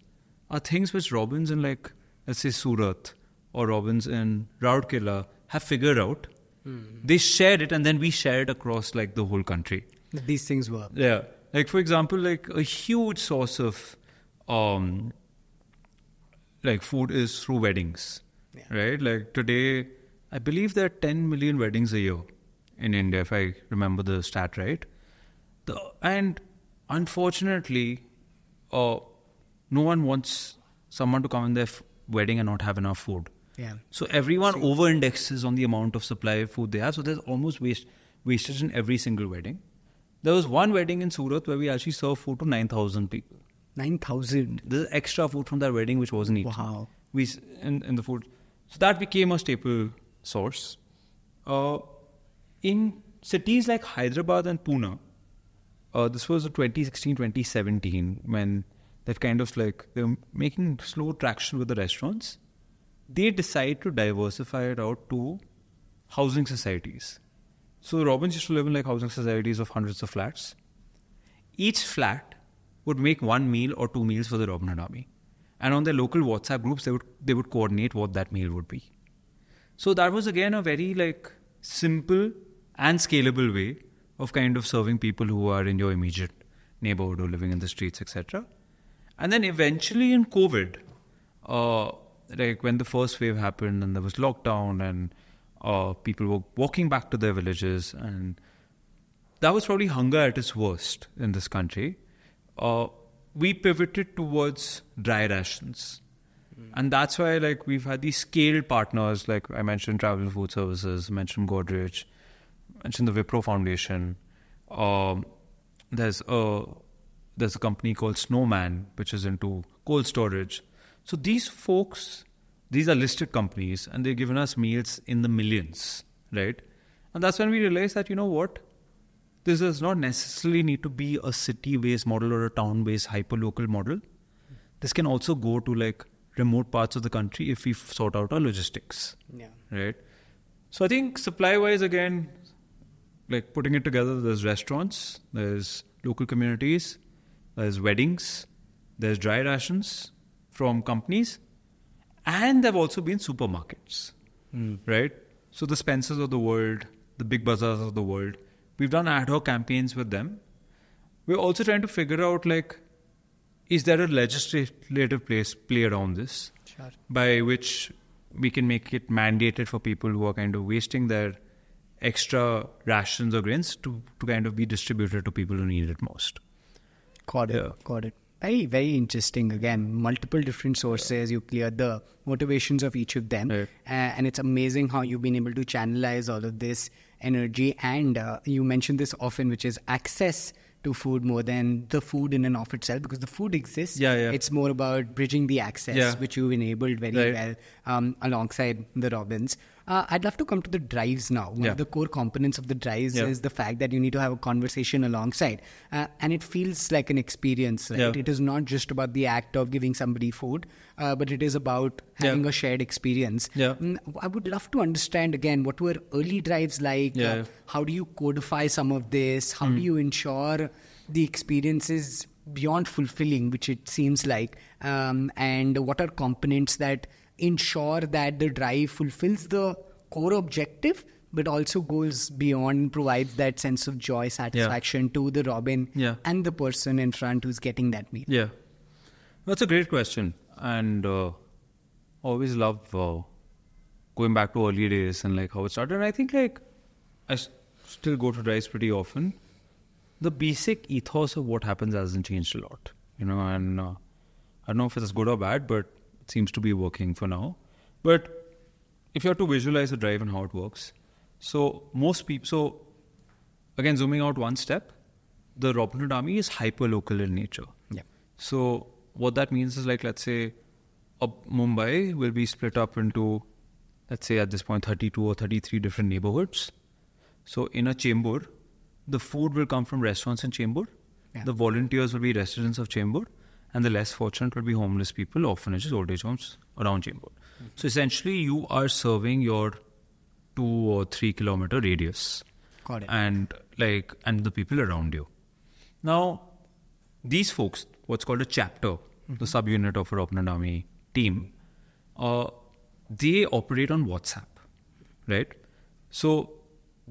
are things which Robins in like let's say Surat or Robins in Rourkela have figured out. Mm. They shared it and then we share it across like the whole country. These things work. Yeah. Like for example, like a huge source of um like food is through weddings. Yeah. Right? Like today I believe there are 10 million weddings a year in India, if I remember the stat right. The, and unfortunately, uh, no one wants someone to come in their f- wedding and not have enough food. Yeah. So everyone over indexes on the amount of supply of food they have. So there's almost waste wastage in every single wedding. There was one wedding in Surat where we actually served food to 9,000 people. 9,000? There's extra food from that wedding which wasn't eaten. Wow. We, in, in the food. So that became a staple source. Uh, in cities like Hyderabad and Pune, uh, this was 2016 2017 when they've kind of like they're making slow traction with the restaurants they decide to diversify it out to housing societies so robins used to live in like housing societies of hundreds of flats each flat would make one meal or two meals for the robin hood army and on their local whatsapp groups they would they would coordinate what that meal would be so that was again a very like simple and scalable way of kind of serving people who are in your immediate neighborhood or living in the streets, etc. And then eventually in COVID, uh, like when the first wave happened and there was lockdown and uh, people were walking back to their villages, and that was probably hunger at its worst in this country. Uh, we pivoted towards dry rations. Mm. And that's why, like, we've had these scaled partners, like I mentioned, Travel Food Services, mentioned Godrej, mentioned the Wipro Foundation. Um, there's a there's a company called Snowman which is into cold storage. So these folks, these are listed companies, and they've given us meals in the millions, right? And that's when we realized that you know what, this does not necessarily need to be a city-based model or a town-based hyper-local model. This can also go to like remote parts of the country if we sort out our logistics. Yeah. Right. So I think supply-wise, again, like putting it together, there's restaurants, there's local communities, there's weddings, there's dry rations from companies, and there've also been supermarkets, mm. right? So the Spencers of the world, the big bazaars of the world, we've done ad hoc campaigns with them. We're also trying to figure out like, is there a legislative place play around this, sure. by which we can make it mandated for people who are kind of wasting their extra rations or grains to, to kind of be distributed to people who need it most. Got it. Yeah. Got it. Very, very interesting. Again, multiple different sources. You clear the motivations of each of them. Right. Uh, and it's amazing how you've been able to channelize all of this energy. And uh, you mentioned this often, which is access to food more than the food in and of itself because the food exists. Yeah, yeah. It's more about bridging the access, yeah. which you've enabled very right. well um, alongside the Robins. Uh, I'd love to come to the drives now. One yeah. of the core components of the drives yeah. is the fact that you need to have a conversation alongside. Uh, and it feels like an experience, right? Yeah. It is not just about the act of giving somebody food, uh, but it is about having a shared experience. Yeah. Mm, I would love to understand again what were early drives like? Uh, how do you codify some of this? How mm. do you ensure the experiences beyond fulfilling, which it seems like? Um, and what are components that ensure that the drive fulfills the core objective but also goes beyond and provides that sense of joy satisfaction yeah. to the robin yeah. and the person in front who's getting that meal. Yeah. That's a great question. And uh, always love uh, going back to early days and like how it started. And i think like i s- still go to drives pretty often. The basic ethos of what happens hasn't changed a lot, you know, and uh, I don't know if it's good or bad, but it seems to be working for now. But if you have to visualize the drive and how it works, so most people, so again, zooming out one step, the Robin Hood Army is hyper local in nature. Yeah. So what that means is like, let's say, Mumbai will be split up into, let's say at this point, 32 or 33 different neighborhoods. So in a Chembur, the food will come from restaurants in Chembur. Yeah. The volunteers will be residents of Chembur, and the less fortunate will be homeless people, orphanages, old age homes around Chembur. So essentially, you are serving your two or three kilometer radius, Got it. and like and the people around you. Now, these folks, what's called a chapter, the subunit of a Army team, uh, they operate on WhatsApp, right? So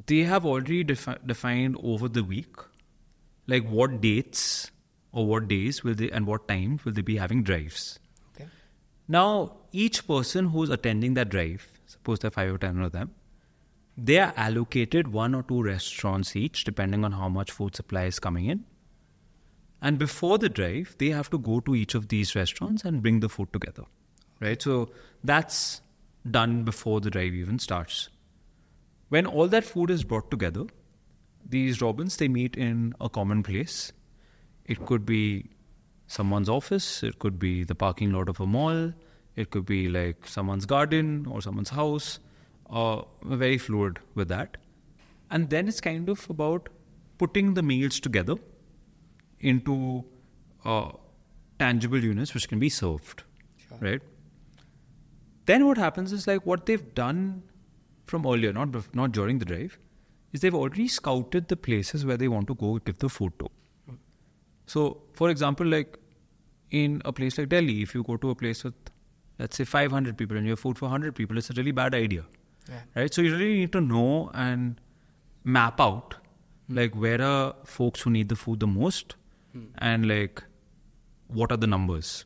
they have already defi- defined over the week, like what dates or what days will they and what times will they be having drives. Okay. Now, each person who's attending that drive, suppose there are five or ten of them, they are allocated one or two restaurants each, depending on how much food supply is coming in. And before the drive, they have to go to each of these restaurants and bring the food together. Right? So that's done before the drive even starts. When all that food is brought together, these robins they meet in a common place. It could be someone's office, it could be the parking lot of a mall, it could be like someone's garden or someone's house. Uh, we're very fluid with that. And then it's kind of about putting the meals together into uh, tangible units which can be served, Sure. right? Then what happens is like what they've done from earlier, not not during the drive, is they've already scouted the places where they want to go give the food to. So, for example, like in a place like Delhi, if you go to a place with let's say 500 people and you have food for 100 people, it's a really bad idea Yeah. right? So you really need to know and map out hmm. like where are folks who need the food the most, hmm. and like what are the numbers.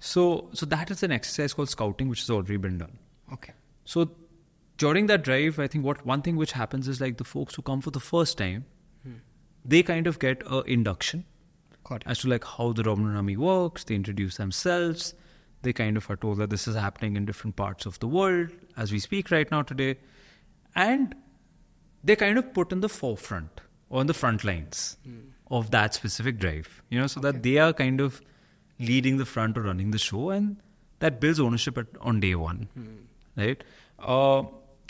So so that is an exercise called scouting, which has already been done. Okay. So during that drive, I think what one thing which happens is like the folks who come for the first time, hmm. they kind of get a induction Got it. as to like how the Robin Army works. They introduce themselves. They kind of are told that this is happening in different parts of the world as we speak right now today, and they kind of put in the forefront or on the front lines of that specific drive. You know, so that they are kind of leading the front or running the show, and that builds ownership at, on day one, right? Uh,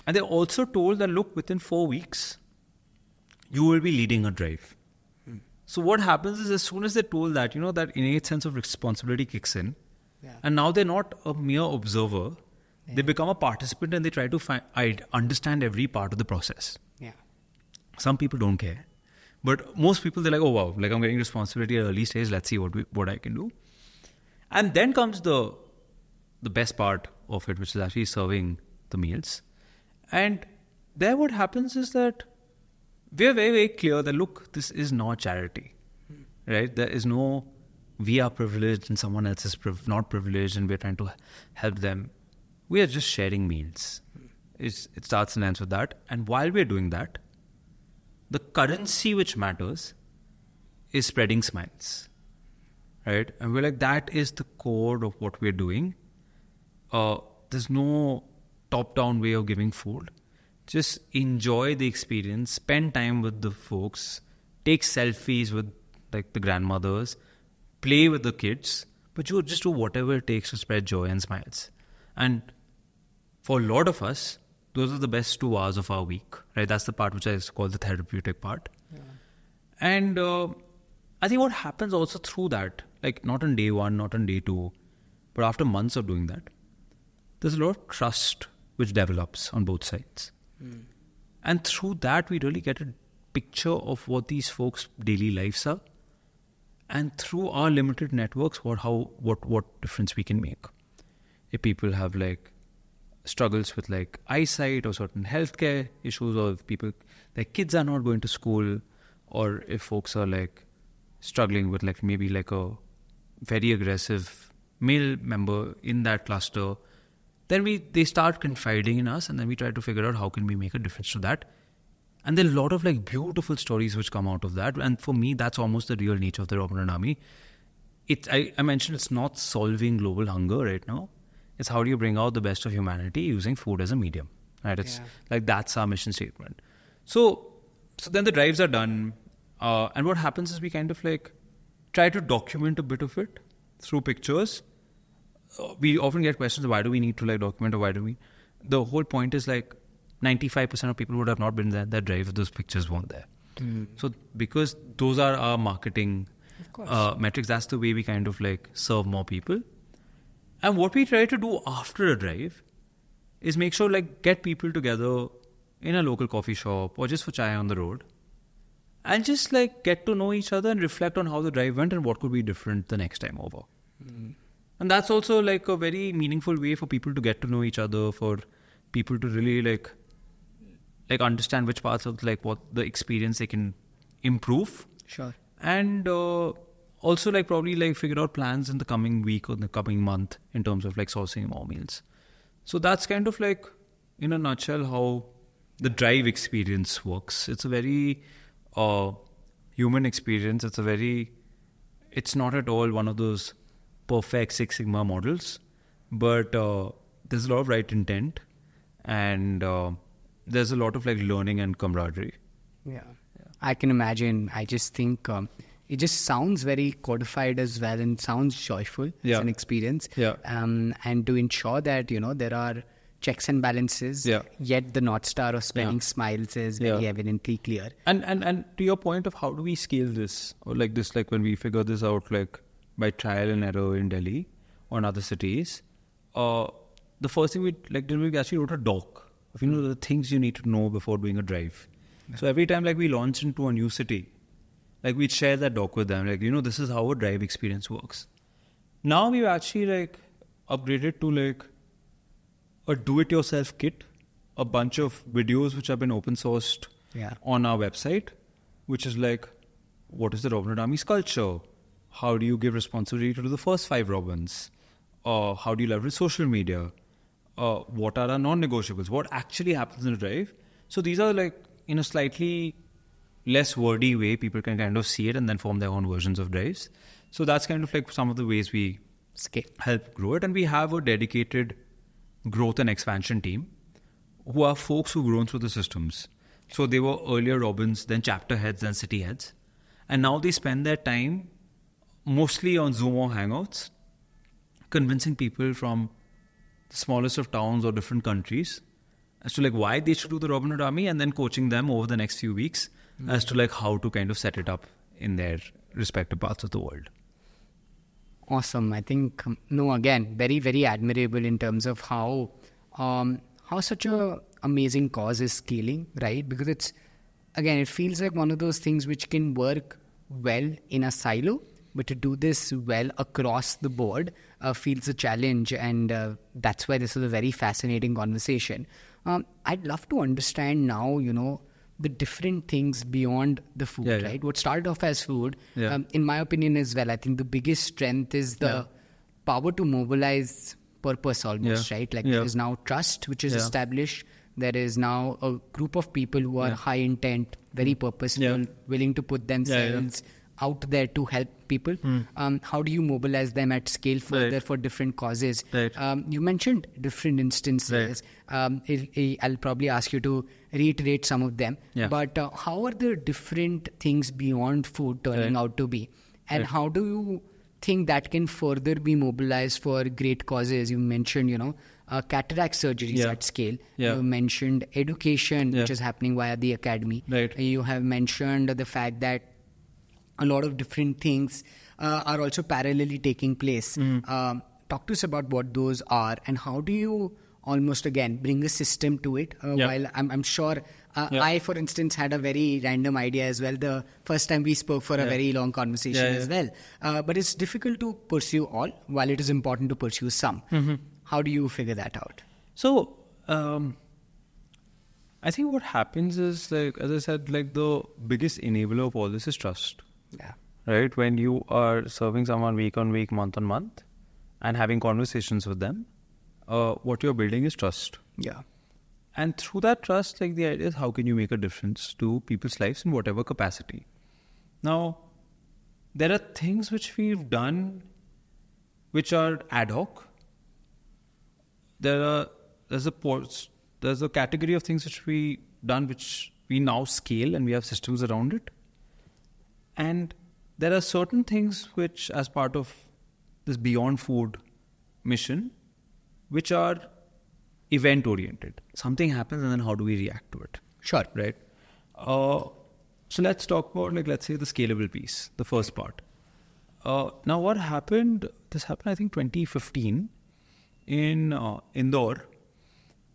and they're also told that look, within four weeks, you will be leading a drive. So what happens is as soon as they're told that, you know, that innate sense of responsibility kicks in, Yeah. and now they're not a mere observer; they become a participant and they try to find, I understand every part of the process. Yeah. Some people don't care, but most people they're like, oh wow, like I'm getting responsibility at early stage. Let's see what we, what I can do. And then comes the the best part of it, which is actually serving the meals. And there, what happens is that we're very very clear that look, this is not charity, right? There is no we are privileged and someone else is priv- not privileged, and we're trying to help them. We are just sharing meals. It's, it starts and ends with that. And while we're doing that, the currency which matters is spreading smiles right and we're like that is the core of what we're doing uh, there's no top down way of giving food just enjoy the experience spend time with the folks take selfies with like the grandmothers play with the kids but you just do whatever it takes to spread joy and smiles and for a lot of us, those are the best two hours of our week, right? That's the part which I call the therapeutic part. And uh, I think what happens also through that, like not on day one, not on day two, but after months of doing that, there's a lot of trust which develops on both sides. Hmm. And through that, we really get a picture of what these folks' daily lives are. And through our limited networks, what how what what difference we can make. If people have like struggles with like eyesight or certain healthcare issues, or if people their kids are not going to school, or if folks are like struggling with like maybe like a very aggressive male member in that cluster, then we they start confiding in us, and then we try to figure out how can we make a difference to that, And there are a lot of like beautiful stories which come out of that. And for me, that's almost the real nature of the Robin Army. It, I, I mentioned it's not solving global hunger right now. It's how do you bring out the best of humanity using food as a medium. Right? It's Yeah. like that's our mission statement. So so then the drives are done. Uh, and what happens is we kind of like try to document a bit of it through pictures. We often get questions why do we need to like document or why do we? The whole point is like 95% of people would have not been there that drive if those pictures weren't there. So because those are our marketing uh, metrics that's the way we kind of like serve more people. And what we try to do after a drive is make sure like get people together in a local coffee shop or just for chai on the road and just like get to know each other and reflect on how the drive went and what could be different the next time over and that's also like a very meaningful way for people to get to know each other for people to really like like understand which parts of like what the experience they can improve. Sure. and uh, also like probably like figure out plans in the coming week or the coming month in terms of like sourcing more meals. So that's kind of like in a nutshell how the drive experience works. It's a very uh, human experience. It's a very it's not at all one of those perfect six sigma models but uh, there's a lot of right intent and uh, there's a lot of like learning and camaraderie Yeah. I can imagine. I just think um, it just sounds very codified as well and sounds joyful Yeah. as an experience. Yeah. Um, and to ensure that, you know, there are checks and balances, Yeah. yet the North Star of spreading Yeah. smiles is very Yeah. evidently clear. And and and to your point of how do we scale this or like this like when we figure this out like by trial and error in Delhi or in other cities, uh, the first thing we like did we actually wrote a doc of you know the things you need to know before doing a drive. So every time like we launch into a new city, like we'd share that doc with them like you know this is how a drive experience works. Now we've actually like upgraded to like a do-it-yourself kit, a bunch of videos which have been open sourced Yeah. on our website, which is like, what is the Robin Hood Army's culture? How do you give responsibility to the first five Robins? Uh, how do you leverage social media? Uh, what are our non-negotiables? What actually happens in a drive? So these are like in a slightly less wordy way, people can kind of see it and then form their own versions of drives. So that's kind of like some of the ways we Scale. help grow it. And we have a dedicated growth and expansion team who are folks who've grown through the systems. So they were earlier Robins, then chapter heads, then city heads. And now they spend their time mostly on Zoom or Hangouts, convincing people from the smallest of towns or different countries as to like why they should do the Robin Hood Army and then coaching them over the next few weeks as to like how to kind of set it up in their respective parts of the world. Awesome. I think um, no. Again, very very admirable in terms of how um, how such a amazing cause is scaling, right? Because it's again, it feels like one of those things which can work well in a silo, but to do this well across the board uh, feels a challenge, and uh, that's why this is a very fascinating conversation. Um, I'd love to understand now, you know, the different things beyond the food, Yeah, yeah. right? What started off as food, Yeah. um, in my opinion as well, I think the biggest strength is the power to mobilize purpose almost, right? Like there is now trust which is established. There is now a group of people who are high intent, very purposeful, willing to put themselves out there to help people. Um, how do you mobilize them at scale further. Right. for different causes? Right. Um, you mentioned different instances. Um, I'll, I'll probably ask you to reiterate some of them. Yeah. But uh, how are the different things beyond food turning Right. out to be? And Right. how do you think that can further be mobilized for great causes? You mentioned, you know, uh, cataract surgeries Yeah. at scale. Yeah. You mentioned education, which is happening via the academy. Right. You have mentioned the fact that a lot of different things uh, are also parallelly taking place. Mm-hmm. Um, talk to us about what those are and how do you almost again bring a system to it. Uh, Yeah. While I'm, I'm sure uh, Yeah. I, for instance, had a very random idea as well the first time we spoke for a very long conversation Yeah, as well. Uh, but it's difficult to pursue all while it is important to pursue some. Mm-hmm. How do you figure that out? So, um, I think what happens is like as I said, like the biggest enabler of all this is trust. Yeah. Right? When you are serving someone week on week, month on month, and having conversations with them, uh, what you're building is trust. Yeah. and through that trust, like the idea is how can you make a difference to people's lives in whatever capacity. Now, there are things which we've done which are ad hoc. There are there's a port, there's a category of things which we done which we now scale and we have systems around it. And there are certain things which, as part of this Beyond Food mission, which are event oriented. Something happens, and then how do we react to it? Sure. Right. Uh, so let's talk about like let's say the scalable piece, the first part. Uh, now, what happened? This happened, I think, 2015 in uh, Indore.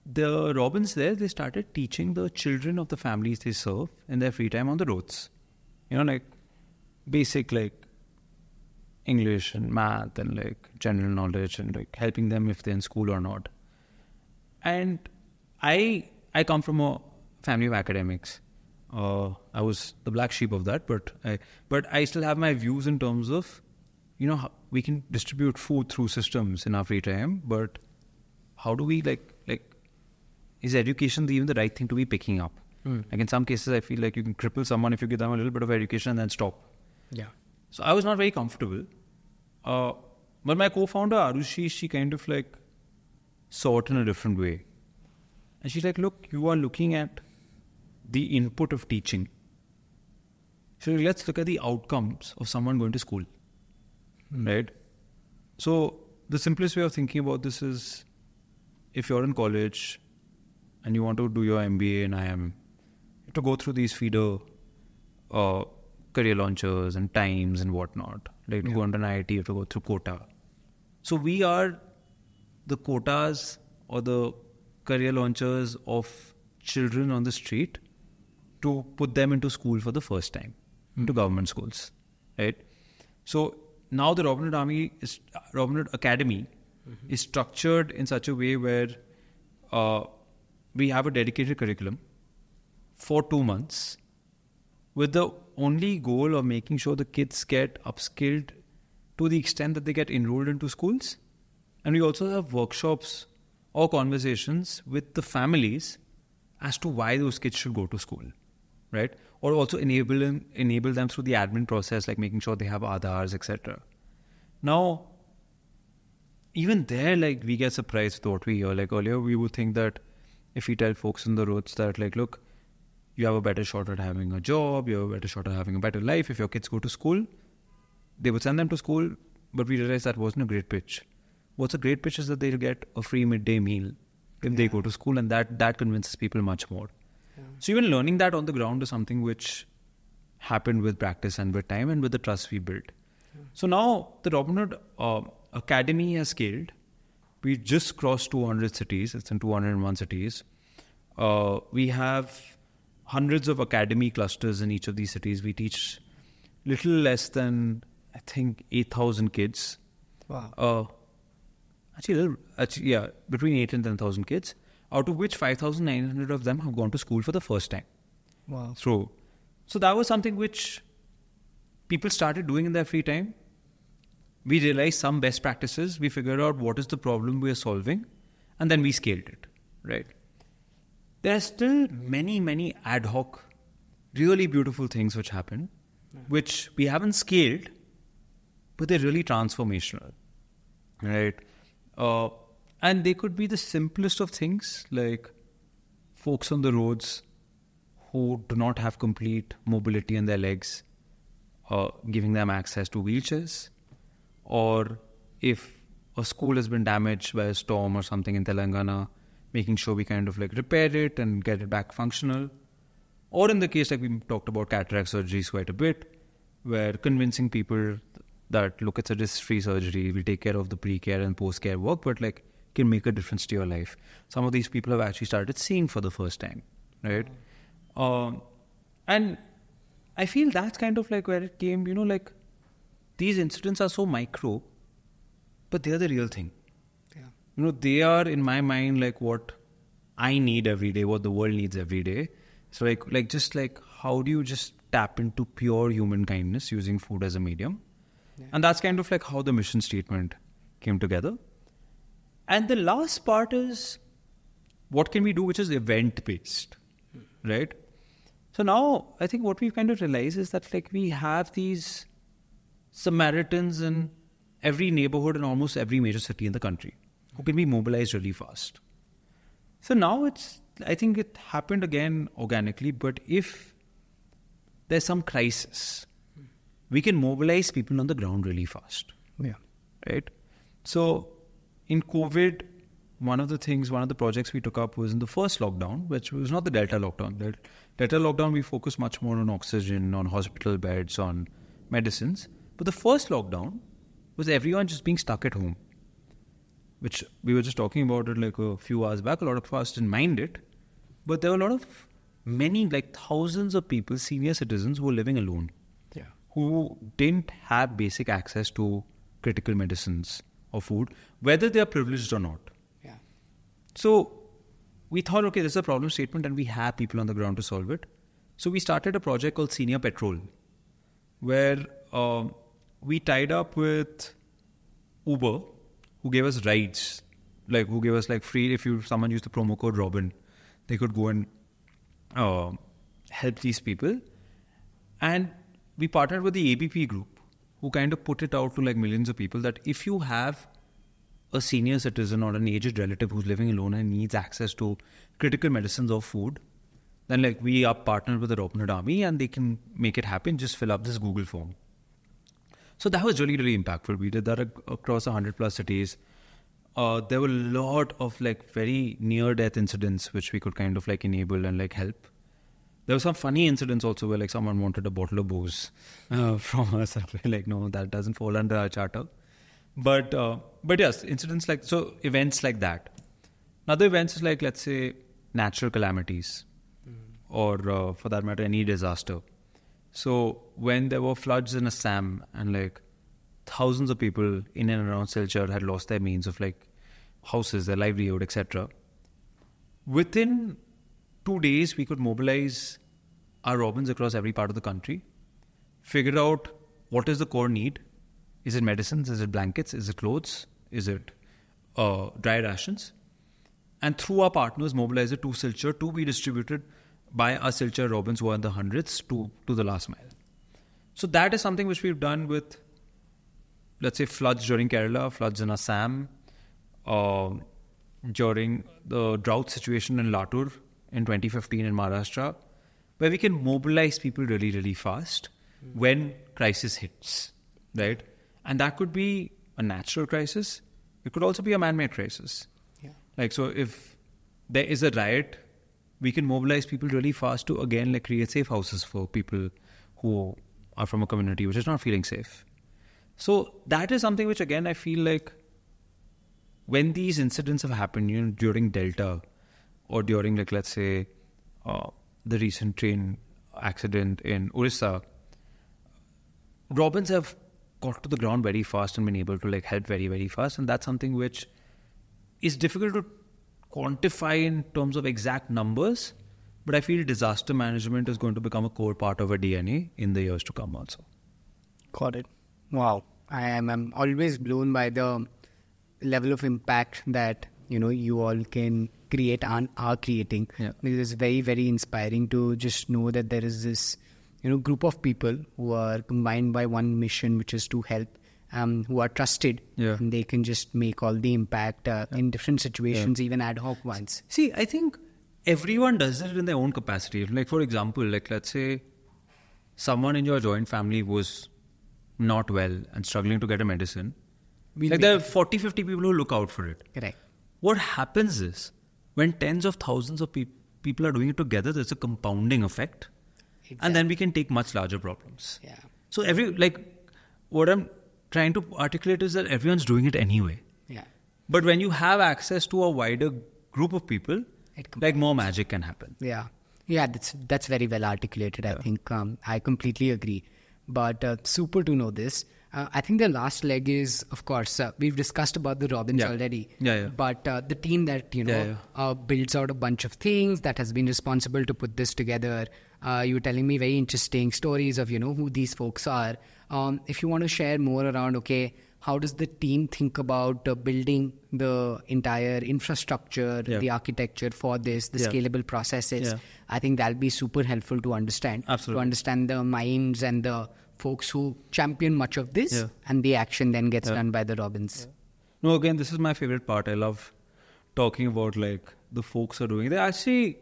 The Robins there, they started teaching the children of the families they serve in their free time on the roads. You know, like basic like English and math and like general knowledge and like helping them if they're in school or not. And I I come from a family of academics. Uh, I was the black sheep of that, but I but I still have my views in terms of, you know, how we can distribute food through systems in our free time, but how do we like like is education even the right thing to be picking up? Mm. Like in some cases, I feel like you can cripple someone if you give them a little bit of education and then stop. Yeah. So I was not very comfortable. Uh, but my co-founder Arushi, she kind of like saw it in a different way, and she's like, "Look, you are looking at the input of teaching. So let's look at the outcomes of someone going to school, right? So the simplest way of thinking about this is, if you're in college and you want to do your MBA in IIM, you have to go through these feeder uh, career launchers and times and whatnot. Like to go under an IIT, you have to go through Kota. So we are the Kotas or the career launchers of children on the street to put them into school for the first time, into government schools, right? So now the Robin Hood Army is Robin Hood Academy is structured in such a way where uh, we have a dedicated curriculum for two months with the only goal of making sure the kids get upskilled to the extent that they get enrolled into schools. And we also have workshops or conversations with the families as to why those kids should go to school, right? Or also enable them, enable them through the admin process, like making sure they have Aadhars, etc. Now, even there, like we get surprised with what we hear. Like earlier, we would think that if we tell folks on the roads that, like, look, you have a better shot at having a job, you have a better shot at having a better life if your kids go to school, they would send them to school. But we realized that wasn't a great pitch. What's a great pitch is that they'll get a free midday meal if they go to school, and that that convinces people much more. So even learning that on the ground is something which happened with practice and with time and with the trust we built. So now the Robin Hood uh, Academy has scaled. We just crossed 200 cities. It's in 201 cities. Uh, we have hundreds of academy clusters in each of these cities. We teach little less than I think 8,000 kids. Wow. Uh, actually, little, actually, yeah, between eight and 10,000 kids. Out of which 5,900 of them have gone to school for the first time Wow. through. So that was something which people started doing in their free time. We realized some best practices. We figured out what is the problem we are solving, and then we scaled it. Right. There are still many, many ad hoc, really beautiful things which happen, which we haven't scaled, but they're really transformational. Right. Uh, and they could be the simplest of things, like folks on the roads who do not have complete mobility in their legs, uh, giving them access to wheelchairs, or if a school has been damaged by a storm or something in Telangana, making sure we kind of like repair it and get it back functional. Or in the case like we talked about cataract surgeries quite a bit, where convincing people that look, it's a risk-free surgery, we take care of the pre-care and post-care work, but like can make a difference to your life. Some of these people have actually started seeing for the first time, right? Um, and I feel that's kind of like where it came, you know, like these incidents are so micro, but they're the real thing. Yeah. You know, they are in my mind like what I need every day, what the world needs every day. So like like just like how do you just tap into pure human kindness using food as a medium? And that's kind of like how the mission statement came together. And the last part is what can we do which is event based, right? So now I think what we've kind of realized is that like we have these Samaritans in every neighborhood in almost every major city in the country who can be mobilized really fast. So now it's I think it happened again organically, but if there's some crisis, we can mobilize people on the ground really fast. Yeah. Right? So in COVID, one of the things, one of the projects we took up was in the first lockdown, which was not the Delta lockdown. The Delta lockdown, we focused much more on oxygen, on hospital beds, on medicines. But the first lockdown was everyone just being stuck at home, which we were just talking about it like a few hours back. A lot of us didn't mind it, but there were a lot of many, like thousands of people, senior citizens, who were living alone, Yeah. who didn't have basic access to critical medicines or food, whether they are privileged or not. Yeah. So we thought, okay, this is a problem statement, and we have people on the ground to solve it. So we started a project called Senior Patrol, where um, we tied up with Uber, who gave us rights, like who gave us like free. If you someone used the promo code Robin, they could go and uh, help these people. And we partnered with the ABP group, who kind of put it out to like millions of people that if you have a senior citizen or an aged relative who's living alone and needs access to critical medicines or food, then like we are partnered with the Robin Army and they can make it happen. Just fill up this Google form. So that was really really impactful. We did that ac- across hundred plus cities. Uh, there were a lot of like very near death incidents which we could kind of like enable and like help. There were some funny incidents also where like someone wanted a bottle of booze uh, from us. Like, no, that doesn't fall under our charter. But uh, but yes, incidents like so events like that. Other events is like let's say natural calamities, or uh, for that matter any disaster. So when there were floods in Assam and like thousands of people in and around Silchar had lost their means of like houses, their livelihood, etc. Within two days, we could mobilize our Robins across every part of the country, figure out what is the core need. Is it medicines? Is it blankets? Is it clothes? Is it uh, dry rations? And through our partners, mobilize it to Silchar to be distributed by our Silchar Robins who are in the hundreds to, to the last mile. So that is something which we've done with, let's say, floods during Kerala, floods in Assam, uh, during the drought situation in Latur in 2015 in Maharashtra, where we can mobilize people really, really fast when crisis hits, right? And that could be a natural crisis. It could also be a man-made crisis. Yeah. Like so, if there is a riot, we can mobilize people really fast to again like create safe houses for people who are from a community which is not feeling safe. So that is something which again I feel like when these incidents have happened, you know, during Delta or during like let's say uh, the recent train accident in Orissa, Robins have got to the ground very fast and been able to like help very very fast, and that's something which is difficult to quantify in terms of exact numbers. But I feel disaster management is going to become a core part of our DNA in the years to come also. Got it. Wow. I am I'm always blown by the level of impact that you know you all can create and are creating. Yeah. It is very very inspiring to just know that there is this you know group of people who are combined by one mission, which is to help. Um, who are trusted Yeah. and they can just make all the impact uh, in different situations, even ad hoc ones. See, I think everyone does it in their own capacity. Like, for example, like let's say someone in your joint family was not well and struggling to get a medicine. We'll like there are 40, 50 people who look out for it. Correct. What happens is when tens of thousands of peop people are doing it together, there's a compounding effect. And then we can take much larger problems. Yeah. So every like what I'm trying to articulate is that everyone's doing it anyway. Yeah. But when you have access to a wider group of people, It like more magic can happen. Yeah, yeah, that's that's very well articulated. I think um, I completely agree. But uh, super to know this. Uh, I think the last leg is, of course, uh, we've discussed about the Robins Yeah. already. Yeah, yeah. But uh, the team that you know Yeah, yeah. Uh, builds out a bunch of things that has been responsible to put this together. Uh, you were telling me very interesting stories of you know who these folks are. Um, if you want to share more around, okay, how does the team think about uh, building the entire infrastructure, Yeah. the architecture for this, the Yeah. scalable processes? Yeah. I think that'll be super helpful to understand. Absolutely. To understand the minds and the folks who champion much of this, and the action then gets done by the Robins. No, again, this is my favorite part. I love talking about like the folks are doing. They actually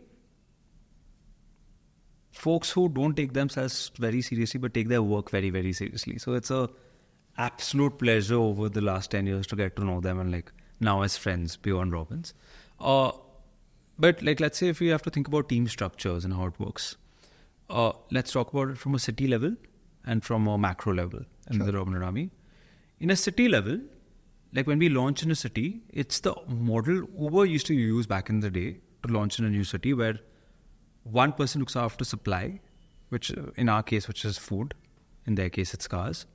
folks who don't take themselves very seriously but take their work very very seriously. So it's a absolute pleasure over the last ten years to get to know them and like now as friends beyond Robins. Uh, but like let's say if we have to think about team structures and how it works, uh, let's talk about it from a city level and from a macro level in the Robin Army. In a city level, like when we launch in a city, it's the model Uber used to use back in the day to launch in a new city where one person looks after supply, which in our case, which is food, in their case, it's cars.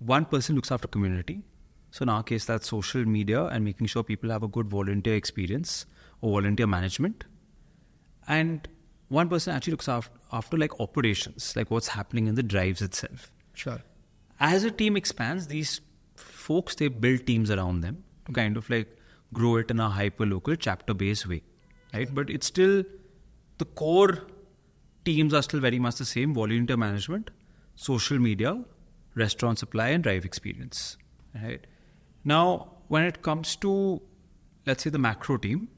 One person looks after community. So in our case, that's social media and making sure people have a good volunteer experience or volunteer management. And one person actually looks after, after like operations, like what's happening in the drives itself Sure. as a team expands, these folks they build teams around them to kind of like grow it in a hyper local chapter based way, right? But it's still the core teams are still very much the same: volunteer management, social media, restaurant supply, and drive experience, right? Now, when it comes to let's say the macro team,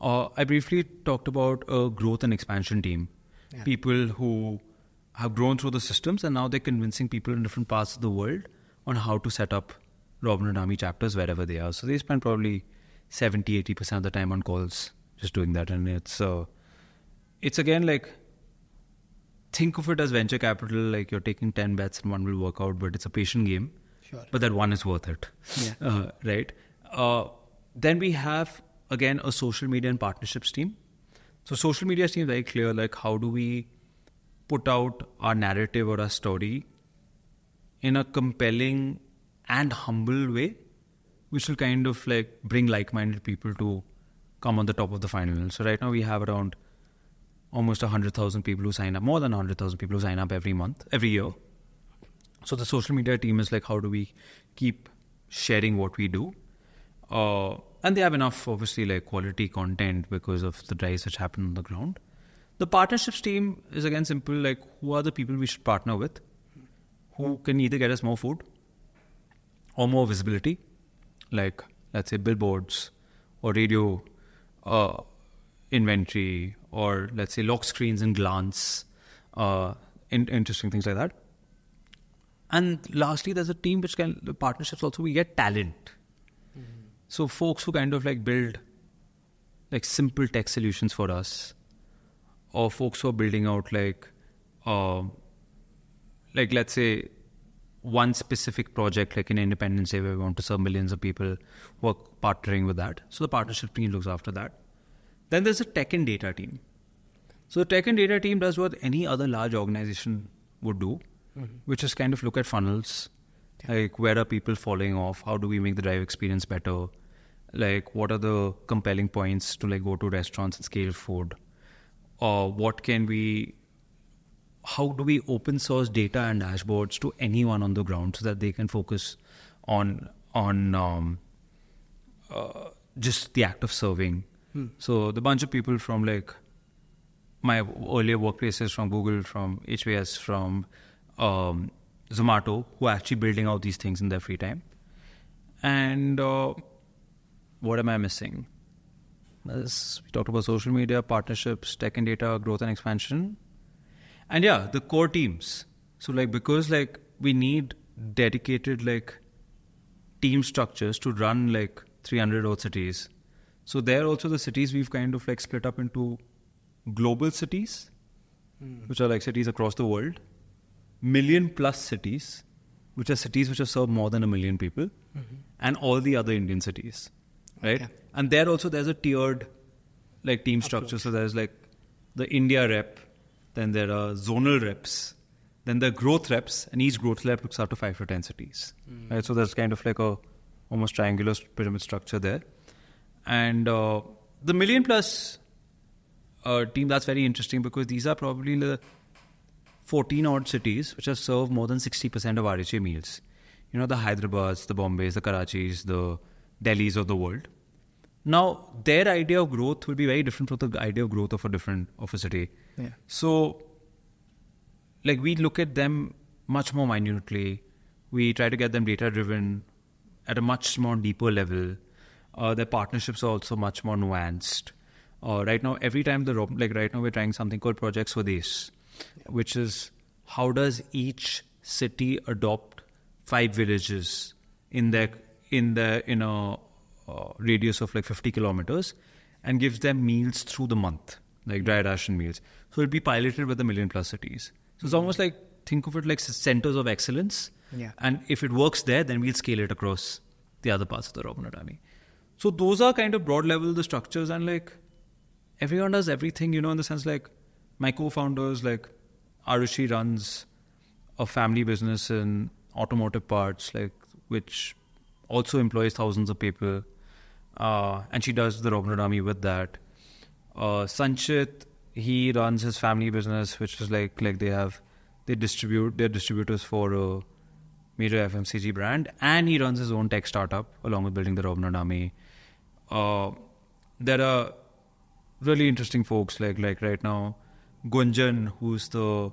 uh, I briefly talked about a growth and expansion team. Yeah. People who have grown through the systems and now they're convincing people in different parts of the world on how to set up Robin Hood Army chapters wherever they are. So they spend probably 70 80% of the time on calls just doing that. And it's, uh, it's again like, think of it as venture capital, like you're taking 10 bets and one will work out, but it's a patient game. Sure. But that one is worth it. Yeah. Uh, right? Uh, then we have, again, a social media and partnerships team. So social media team very clear, like how do we put out our narrative or our story in a compelling and humble way, which will kind of like bring like-minded people to come on the top of the final. So right now we have around almost 100,000 people who sign up, more than 100,000 people who sign up every month, every year. So the social media team is like, how do we keep sharing what we do? Uh, and they have enough, obviously, like quality content because of the drives which happen on the ground. The partnerships team is again simple, like who are the people we should partner with, who can either get us more food or more visibility, like let's say billboards or radio uh, inventory or let's say lock screens and glance, uh, in- interesting things like that. And lastly, there's a team which can the partnerships also we get talent. So folks who kind of like build like simple tech solutions for us, or folks who are building out like, um like let's say one specific project like in Independence Day where we want to serve millions of people work partnering with that. So the partnership team looks after that. Then there's a tech and data team. So the tech and data team does what any other large organization would do, mm-hmm. which is kind of look at funnels, like where are people falling off, how do we make the drive experience better, like what are the compelling points to like go to restaurants and scale food, or what can we how do we open source data and dashboards to anyone on the ground so that they can focus on on um, uh, just the act of serving. So the bunch of people from like my earlier workplaces from Google, from HBS, from um, Zomato, who are actually building out these things in their free time. And uh, what am I missing? As we talked about social media, partnerships, tech and data, growth and expansion. And yeah, the core teams. So like because like we need dedicated like team structures to run like 300 odd cities. So there also the cities we've kind of like split up into global cities, hmm. which are like cities across the world, million plus cities, which are cities which have served more than a million people, mm-hmm. and all the other Indian cities, right? Okay. And there also there's a tiered like team structure. So there's like the India rep, then there are zonal reps, then there are growth reps, and each growth rep looks after five to ten cities, right? So there's kind of like a almost triangular pyramid structure there, and uh, the million plus uh, team that's very interesting because these are probably the 14 odd cities which have served more than 60% of RHA meals. you know, the Hyderabad's, the Bombays, the Karachis, the Delhis of the world. Now, their idea of growth will be very different from the idea of growth of a different of a city. Yeah. So, like we look at them much more minutely. We try to get them data driven at a much more deeper level. Uh, their partnerships are also much more nuanced. Uh, right now, every time the like right now we're trying something called projects Project Swadesh, which is how does each city adopt five villages in their in their in a uh, radius of like 50 kilometers and gives them meals through the month, like dry ration meals. So it'll be piloted with a million plus cities. So it's almost like think of it like centers of excellence. Yeah. And if it works there, then we'll scale it across the other parts of the urban autonomy. So those are kind of broad level the structures and like everyone does everything, you know, in the sense like my co-founders, like Arushi runs a family business in automotive parts, like which also employs thousands of people, uh, and she does the Robin Hood Army with that. Uh, Sanchit, he runs his family business, which is like like they have they distribute they're distributors for a major FMCG brand, and he runs his own tech startup along with building the Robin Hood Army. Uh, there are really interesting folks like like right now, Gunjan, who's the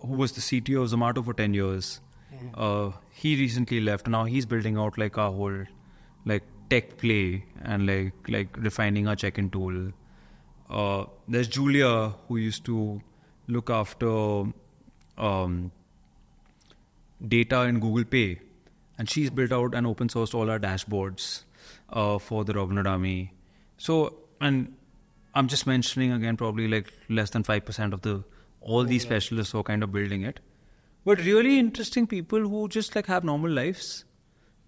who was the CTO of Zomato for ten years. Uh, he recently left. Now he's building out like a whole like tech play and like like refining our check-in tool. Uh, there's Julia who used to look after um, data in Google Pay, and she's built out and open sourced all our dashboards uh, for the Robin Hood Army. So, and I'm just mentioning again, probably like less than five percent of the all these specialists who are kind of building it, but really interesting people who just like have normal lives,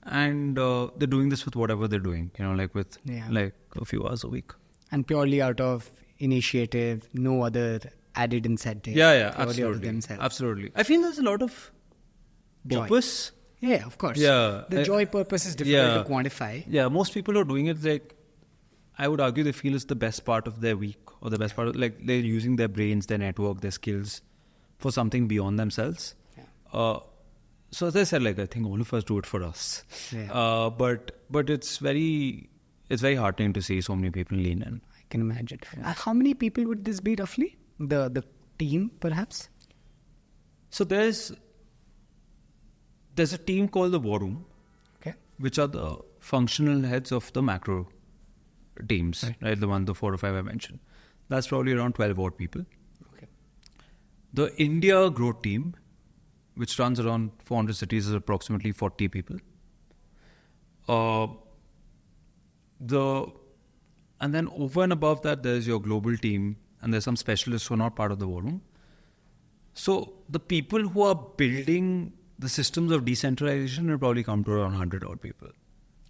and uh, they're doing this with whatever they're doing, you know, like with Yeah. like a few hours a week. And purely out of initiative, no other added incentive. Yeah, yeah, purely out of absolutely, themselves. absolutely. I feel there's a lot of Joy. purpose. Yeah, of course. Yeah, The I- joy purpose is difficult Yeah. to quantify. Yeah, most people who are doing it like I would argue they feel it's the best part of their week or the best part of like they're using their brains, their network, their skills for something beyond themselves. Yeah. Uh, so as I said, like I think all of us do it for us. Yeah. Uh, but but it's very it's very heartening to see so many people lean in. I can imagine. Uh, how many people would this be roughly? The the team, perhaps? So there's there's a team called the War Room, Okay. which are the functional heads of the macro teams, Right. right? The one, the four or five I mentioned. That's probably around 12 odd people. Okay. The India growth team, which runs around 400 cities, is approximately 40 people. Uh, the and then over and above that, there's your global team, and there's some specialists who are not part of the war room. So the people who are building the systems of decentralization will probably come to around 100 odd people,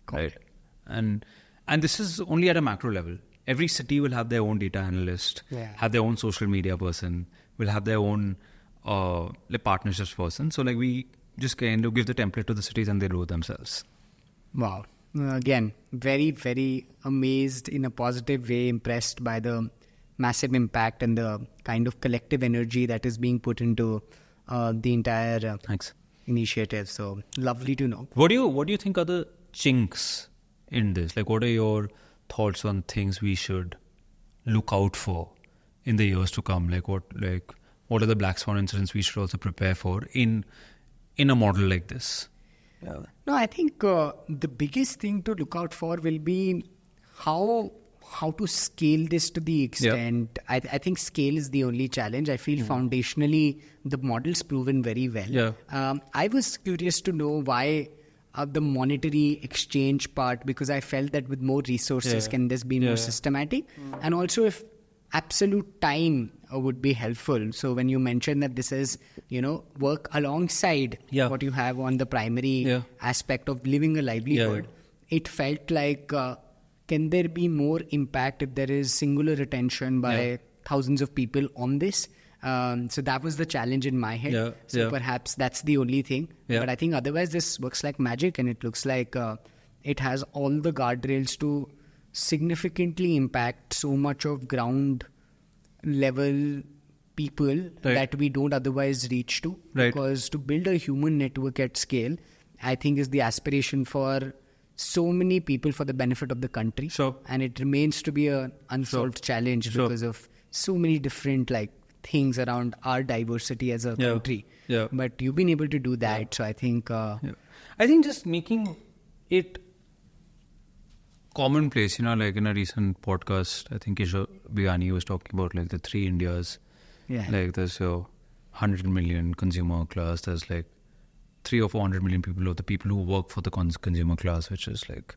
Got right? it. And and this is only at a macro level. Every city will have their own data analyst, Yeah. have their own social media person, will have their own uh, like partnerships person. So like we just kind of give the template to the cities and they do it themselves. Wow. Uh, again, very, very amazed in a positive way, impressed by the massive impact and the kind of collective energy that is being put into uh, the entire uh, Thanks. initiative. So lovely to know. What do you what do you think are the chinks in this? Like, what are your thoughts on things we should look out for in the years to come? Like, what like what are the black swan incidents we should also prepare for in in a model like this? No, I think uh, the biggest thing to look out for will be how how to scale this to the extent. I, I think scale is the only challenge. I feel foundationally the model's proven very well. Yeah. Um, I was curious to know why uh, the monetary exchange part because I felt that with more resources, Yeah. can this be Yeah, more systematic? And also if absolute time would be helpful. So when you mentioned that this is, you know, work alongside Yeah. what you have on the primary Yeah. aspect of living a livelihood, it felt like uh, can there be more impact if there is singular attention by Yeah. thousands of people on this? Um, so that was the challenge in my head. Yeah, So yeah. perhaps that's the only thing. Yeah. But I think otherwise this works like magic, and it looks like uh, it has all the guardrails to significantly impact so much of ground level people Right. that we don't otherwise reach to Right. because to build a human network at scale I think is the aspiration for so many people for the benefit of the country. Sure. And it remains to be an unsolved challenge Sure. because of so many different like things around our diversity as a Yeah. country. Yeah. But you've been able to do that. So I think uh, Yeah. I think just making it commonplace, you know, like in a recent podcast, I think Kishore Biyani was talking about like the three Indias. Yeah. Like there's your 100 million consumer class, there's like three or 400 million people, or the people who work for the cons- consumer class, which is like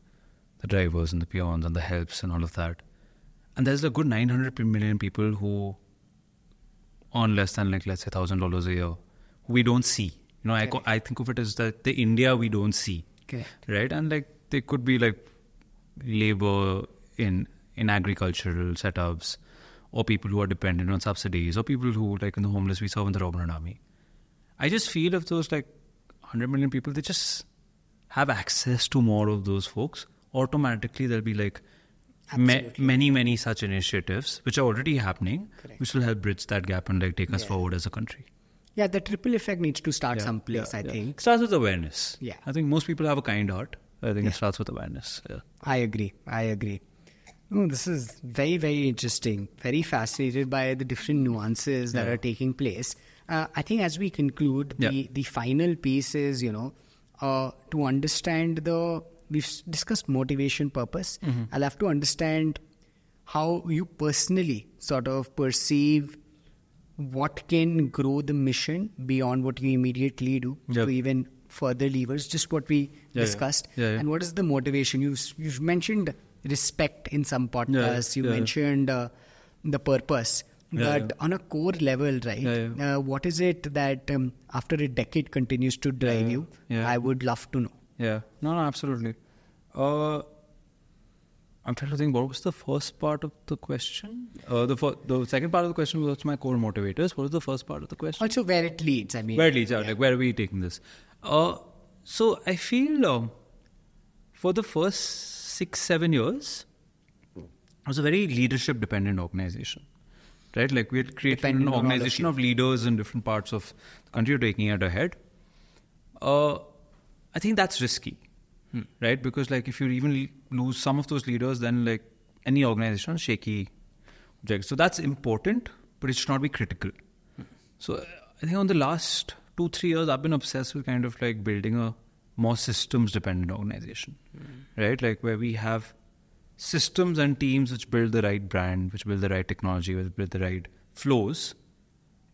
the drivers and the peons and the helps and all of that. And there's a good 900 million people who earn less than like let's say thousand dollars a year who we don't see you know I, co- I think of it as the, the india we don't see Correct. right and like they could be like labor in in agricultural setups or people who are dependent on subsidies or people who like in the homeless we serve in the Robin army i just feel if those like 100 million people they just have access to more of those folks automatically there'll be like ma- many many such initiatives which are already happening Correct. which will help bridge that gap and like take us Yeah. forward as a country yeah, the triple effect needs to start Yeah, someplace. yeah, I yeah. think. starts with awareness Yeah. i think most people have a kind heart i think it starts with awareness yeah I agree. I agree. Oh, this is very, very interesting. Very fascinated by the different nuances that Yeah. are taking place. Uh, I think as we conclude, the, Yeah. the final piece is, you know, uh, to understand the. We've discussed motivation, purpose. Mm-hmm. I'll have to understand how you personally sort of perceive what can grow the mission beyond what you immediately do Yep. to even further levers. Just what we yeah. discussed. Yeah, yeah. And what is the motivation? You you mentioned respect in some podcasts. you yeah. mentioned uh, the purpose. But yeah. on a core level, right? Yeah, Uh, what is it that um, after a decade continues to drive Yeah, you? yeah. I would love to know. Yeah, no, no, absolutely. Uh, I'm trying to think. What was the first part of the question? Uh, the fir- the second part of the question was what's my core motivators. What was the first part of the question? Also, where it leads. I mean, Where it leads out, like where are we taking this? Uh, so I feel um, for the first six, seven years, it was a very leadership dependent organization. Right? Like we had created Dependent an on all of organization of, leaders in different parts of the country taking it ahead. Uh, I think that's risky. Right? Because like if you even lose some of those leaders, then like any organization is shaky. So that's important, but it should not be critical. So uh, I think on the last two three years, I've been obsessed with kind of like building a more systems dependent organization, right? Like where we have systems and teams which build the right brand, which build the right technology, which build the right flows,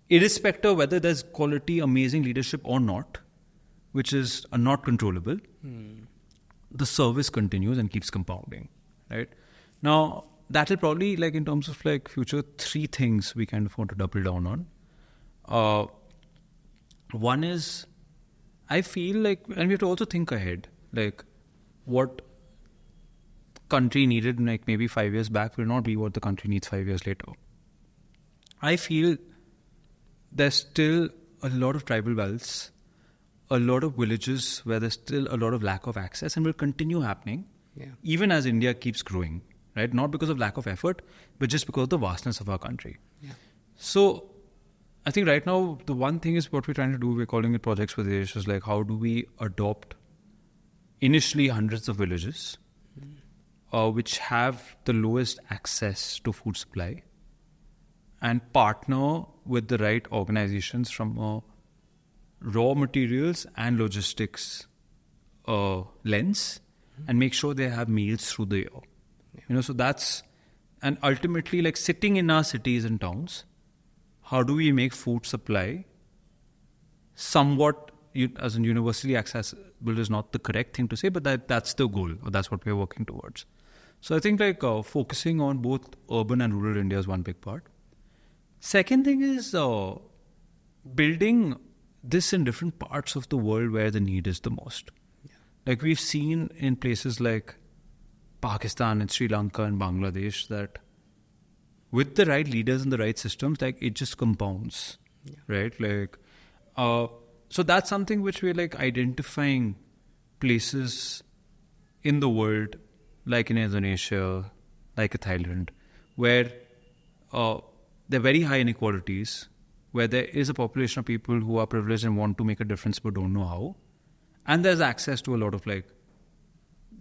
irrespective of whether there's quality, amazing leadership or not, which is not controllable. The service continues and keeps compounding, right? Now that'll probably like in terms of like future three things we kind of want to double down on. Uh, one is, I feel like, and we have to also think ahead, like what country needed like maybe five years back will not be what the country needs five years later. I feel there's still a lot of tribal belts, a lot of villages where there's still a lot of lack of access and will continue happening Yeah. even as India keeps growing, right? Not because of lack of effort, but just because of the vastness of our country. Yeah. So I think right now the one thing is what we're trying to do, we're calling it Project Swadesh, is like how do we adopt initially hundreds of villages uh, which have the lowest access to food supply and partner with the right organizations from a raw materials and logistics uh, lens and make sure they have meals through the year. You know, so that's and ultimately like sitting in our cities and towns, how do we make food supply somewhat as in universally accessible is not the correct thing to say, but that that's the goal or that's what we're working towards. So I think like uh, focusing on both urban and rural India is one big part. Second thing is uh, building this in different parts of the world where the need is the most. Like we've seen in places like Pakistan and Sri Lanka and Bangladesh that with the right leaders and the right systems, like it just compounds, right? Like, uh, so that's something which we're like identifying places in the world, like in Indonesia, like in Thailand, where uh, there are very high inequalities, where there is a population of people who are privileged and want to make a difference but don't know how, and there's access to a lot of like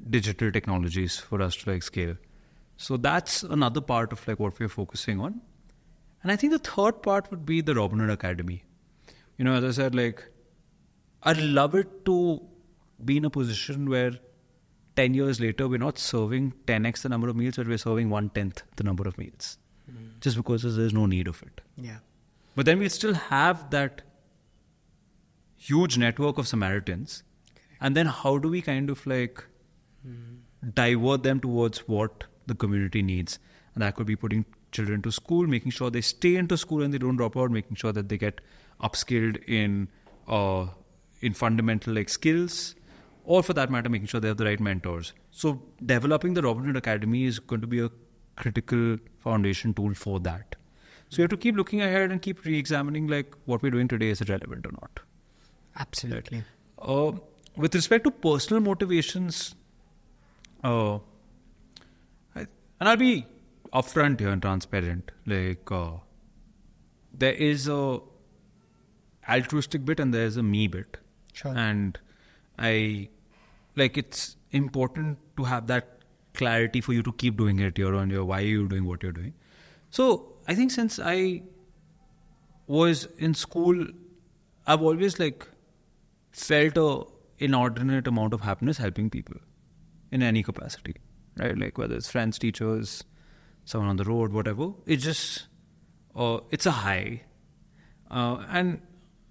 digital technologies for us to like scale. So that's another part of like what we're focusing on. And I think the third part would be the Robin Hood Academy. You know, as I said, like I'd love it to be in a position where 10 years later we're not serving 10x the number of meals, but we're serving one tenth the number of meals. Mm. Just because there's no need of it. Yeah. But then we still have that huge network of Samaritans. And then how do we kind of like mm. divert them towards what the community needs? And that could be putting children to school, making sure they stay into school and they don't drop out, making sure that they get upskilled in uh, in fundamental like skills, or for that matter, making sure they have the right mentors. So developing the Robin Hood Academy is going to be a critical foundation tool for that. So you have to keep looking ahead and keep re-examining like what we're doing today is it relevant or not. Absolutely. Uh, with respect to personal motivations, uh, and I'll be upfront here and transparent. Like uh, there is a altruistic bit and there is a me bit, sure. and I like it's important to have that clarity for you to keep doing it year on year. Why are you doing what you're doing? So I think since I was in school, I've always like felt a inordinate amount of happiness helping people in any capacity, right? Like whether it's friends, teachers, someone on the road, whatever. It's just, uh, it's a high, uh, and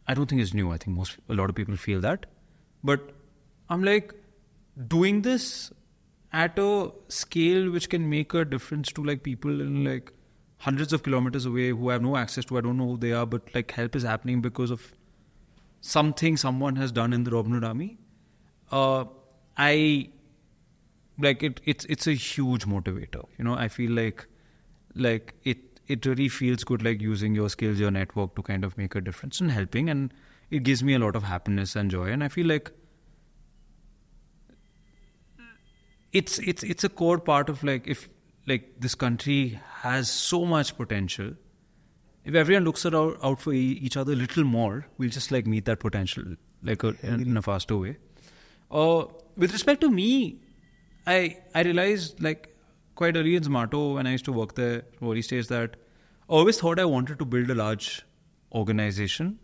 I don't think it's new. I think most a lot of people feel that, but I'm like doing this at a scale which can make a difference to like people in like hundreds of kilometers away who I have no access to. I don't know who they are, but like help is happening because of something someone has done in the Robin Hood Army. Uh, I like it. It's it's a huge motivator. You know, I feel like like it it really feels good like using your skills, your network to kind of make a difference and helping, and it gives me a lot of happiness and joy. And I feel like it's it's it's a core part of like if like this country has so much potential if everyone looks out, out for each other a little more we'll just like meet that potential like a, in, in, a faster way uh, with respect to me i i realized like quite early in zomato when i used to work there early stage that i always thought i wanted to build a large organization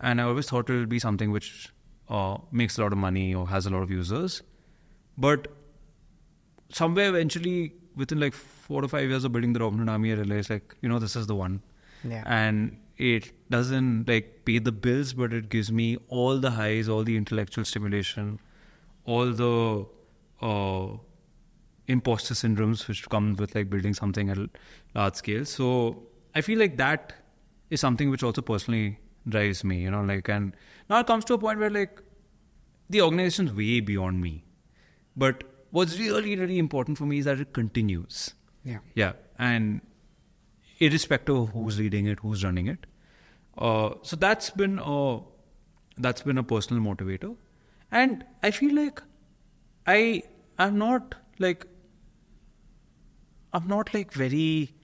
and i always thought it would be something which uh, makes a lot of money or has a lot of users but somewhere eventually within like four or five years of building the Robin Hood Army, I realized like you know this is the one, yeah. and it doesn't like pay the bills, but it gives me all the highs, all the intellectual stimulation, all the uh, imposter syndromes which come with like building something at large scale. So I feel like that is something which also personally drives me, you know, like and now it comes to a point where like the organization's way beyond me, but what's really, really important for me is that it continues. Yeah. Yeah. And irrespective of who's leading it, who's running it. Uh, so that's been a that's been a personal motivator, and I feel like I am not like I'm not like very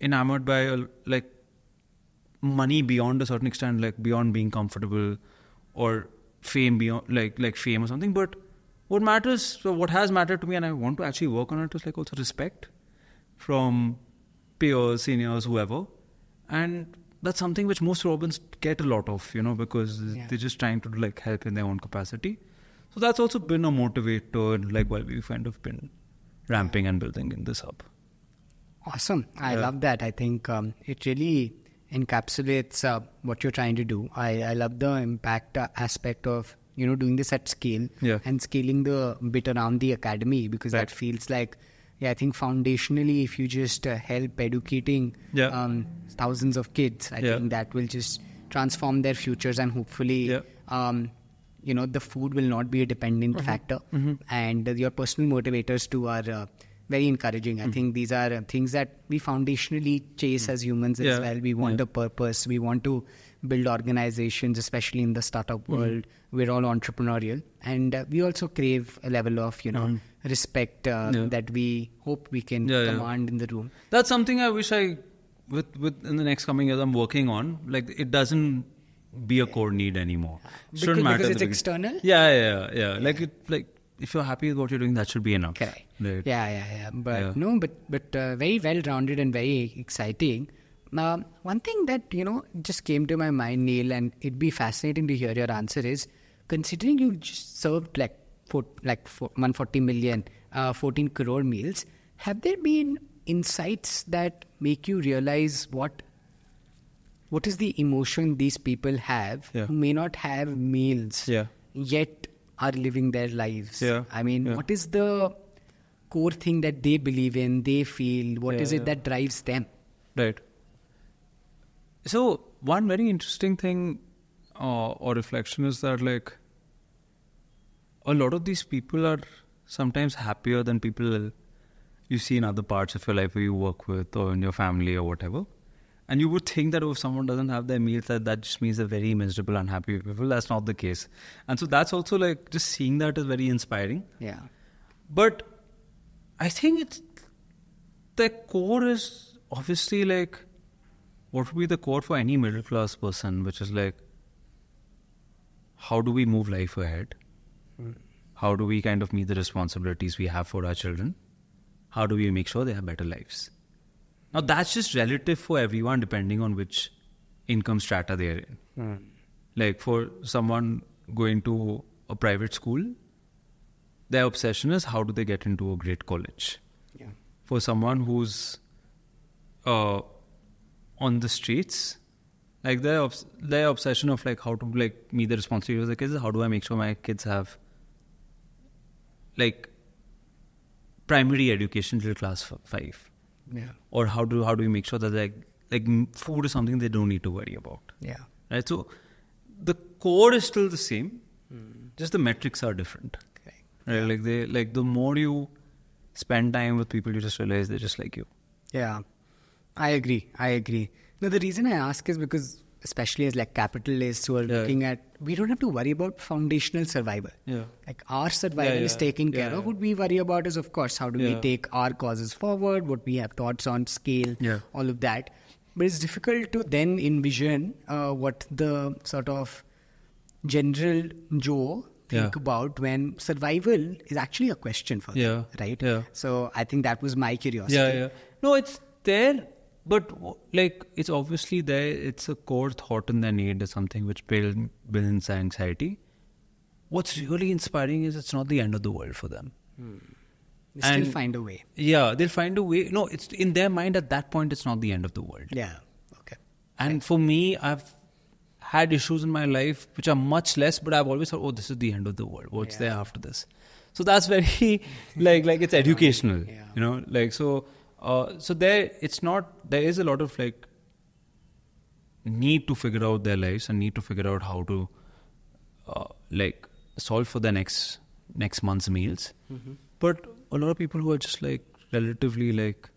enamored by a, like money beyond a certain extent, like beyond being comfortable or fame beyond like like fame or something, but what matters, so what has mattered to me, and I want to actually work on it, is like also respect from peers, seniors, whoever. And that's something which most Robins get a lot of, you know, because yeah. they're just trying to like help in their own capacity. So that's also been a motivator, like while we've kind of been ramping and building in this hub. Awesome. I yeah. love that. I think um, it really encapsulates uh, what you're trying to do. I, I love the impact uh, aspect of you know doing this at scale yeah. and scaling the bit around the academy because right. that feels like yeah i think foundationally if you just uh, help educating yeah. um, thousands of kids i yeah. think that will just transform their futures and hopefully um, you know the food will not be a dependent mm-hmm. factor mm-hmm. and uh, your personal motivators too are uh, very encouraging. I mm-hmm. think these are uh, things that we foundationally chase mm-hmm. as humans as well. We want yeah. a purpose. We want to build organizations, especially in the startup mm-hmm. world. We're all entrepreneurial, and uh, we also crave a level of you know mm-hmm. respect uh, yeah. that we hope we can yeah, command in the room. That's something I wish I, with with in the next coming years, I'm working on. Like it doesn't be a core need anymore. Because- Shouldn't matter. because it's external? Yeah, yeah, yeah. Like it, like if you're happy with what you're doing, that should be enough. Correct. Right. Yeah, yeah, yeah. But Yeah. no, but but uh, very well rounded and very exciting. Now, one thing that you know just came to my mind, Neel, and it'd be fascinating to hear your answer is considering you just served like four, like four, 140 million, uh, 14 crore meals. Have there been insights that make you realize what what is the emotion these people have Yeah. who may not have meals Yeah. yet are living their lives? Yeah. I mean, what is the core thing that they believe in, they feel? What is it that drives them? Right. So one very interesting thing uh, or reflection is that like a lot of these people are sometimes happier than people you see in other parts of your life where you work with or in your family or whatever. And you would think that if someone doesn't have their meals, that that just means they're very miserable, unhappy people. That's not the case. And so that's also like just seeing that is very inspiring. Yeah. But I think it's the core is obviously like what would be the core for any middle class person, which is like how do we move life ahead? Hmm. How do we kind of meet the responsibilities we have for our children? How do we make sure they have better lives? Now that's just relative for everyone depending on which income strata they're in. Like for someone going to a private school, their obsession is how do they get into a great college. Yeah. For someone who's uh, on the streets, like their obs- their obsession of like how to like meet the responsibility of the kids. is How do I make sure my kids have like primary education till class f- five, Yeah. or how do how do we make sure that like like food is something they don't need to worry about, Yeah. right? So the core is still the same, hmm. just the metrics are different. Correct. Right? Like they like the more you spend time with people, you just realize they're just like you. Yeah, I agree. I agree. Now the reason I ask is because, especially as like capitalists who are Yeah. looking at, we don't have to worry about foundational survival. Yeah. Like our survival Yeah, is yeah. taken care of. What we worry about is, of course, how do we take our causes forward? What we have thoughts on scale, Yeah. all of that. But it's difficult to then envision uh, what the sort of general Joe think about when survival is actually a question for Yeah. them, right? Yeah. So I think that was my curiosity. Yeah, yeah. No, it's there, but like it's obviously there. It's a core thought in their need is something which builds anxiety. What's really inspiring is it's not the end of the world for them. Hmm. They still find a way. Yeah, they'll find a way. No, it's in their mind at that point. It's not the end of the world. Yeah. Okay. And for me, I've had issues in my life which are much less, but I've always thought, oh, this is the end of the world. What's Yeah. there after this? So that's very like like it's educational, Yeah. you know. Like so, uh, so there it's not. There is a lot of like need to figure out their lives and need to figure out how to uh, like solve for the next next month's meals. Mm-hmm. But a lot of people who are just like relatively like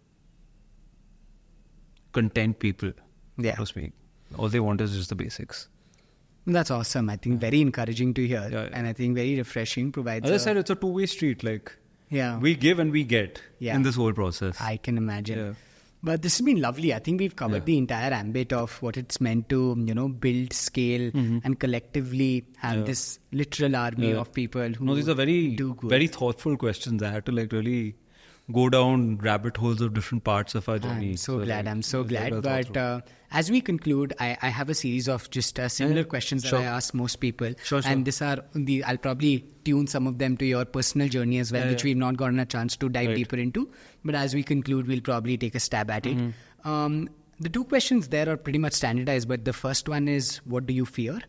content people, Yeah. so to speak. All they want is just the basics. That's awesome. I think very encouraging to hear, Yeah, yeah. and I think very refreshing. Provides. As I said, it's a two-way street. Like yeah, we give and we get Yeah. in this whole process. I can imagine. Yeah. But this has been lovely. I think we've covered Yeah. the entire ambit of what it's meant to, you know, build, scale, and collectively have Mm-hmm. Yeah. this literal army Yeah. of people who no, these are very do good. very thoughtful questions. I had to like really go down rabbit holes of different parts of our journey. I'm so glad. like, I'm so it was very glad. well But uh, as we conclude, I, I have a series of just uh, similar yeah. questions that I ask most people, Sure, sure. and these are the. I'll probably tune some of them to your personal journey as well, Yeah, which yeah. we've not gotten a chance to dive Right. deeper into. But as we conclude, we'll probably take a stab at it. Mm-hmm. Um, the two questions there are pretty much standardized, but the first one is, what do you fear?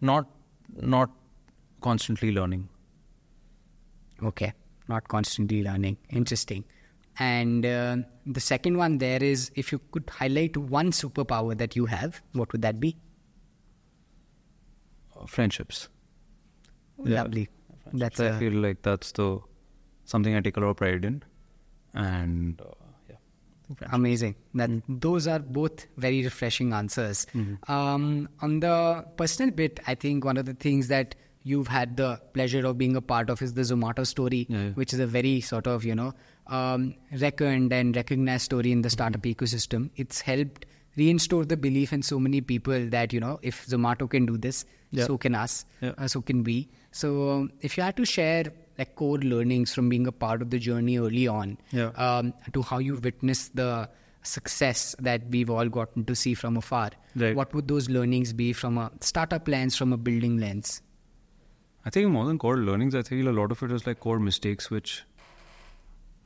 not not constantly learning. Okay, not constantly learning. Interesting. And uh, the second one there is, if you could highlight one superpower that you have, what would that be? Uh, friendships. Yeah. Lovely. That's I a, feel like that's the something I take a lot of pride in, and uh, yeah, I amazing. That Mm-hmm. those are both very refreshing answers. Um, on the personal bit, I think one of the things that you've had the pleasure of being a part of is the Zomato story, Yeah, yeah. which is a very sort of you know um, reckoned and recognized story in the startup ecosystem. It's helped reinstore the belief in so many people that you know if Zomato can do this, Yeah. so can us, uh, so can we. So um, if you had to share like core learnings from being a part of the journey early on, um, to how you witnessed the success that we've all gotten to see from afar. Right. What would those learnings be from a startup lens, from a building lens? I think more than core learnings, I feel a lot of it is like core mistakes, which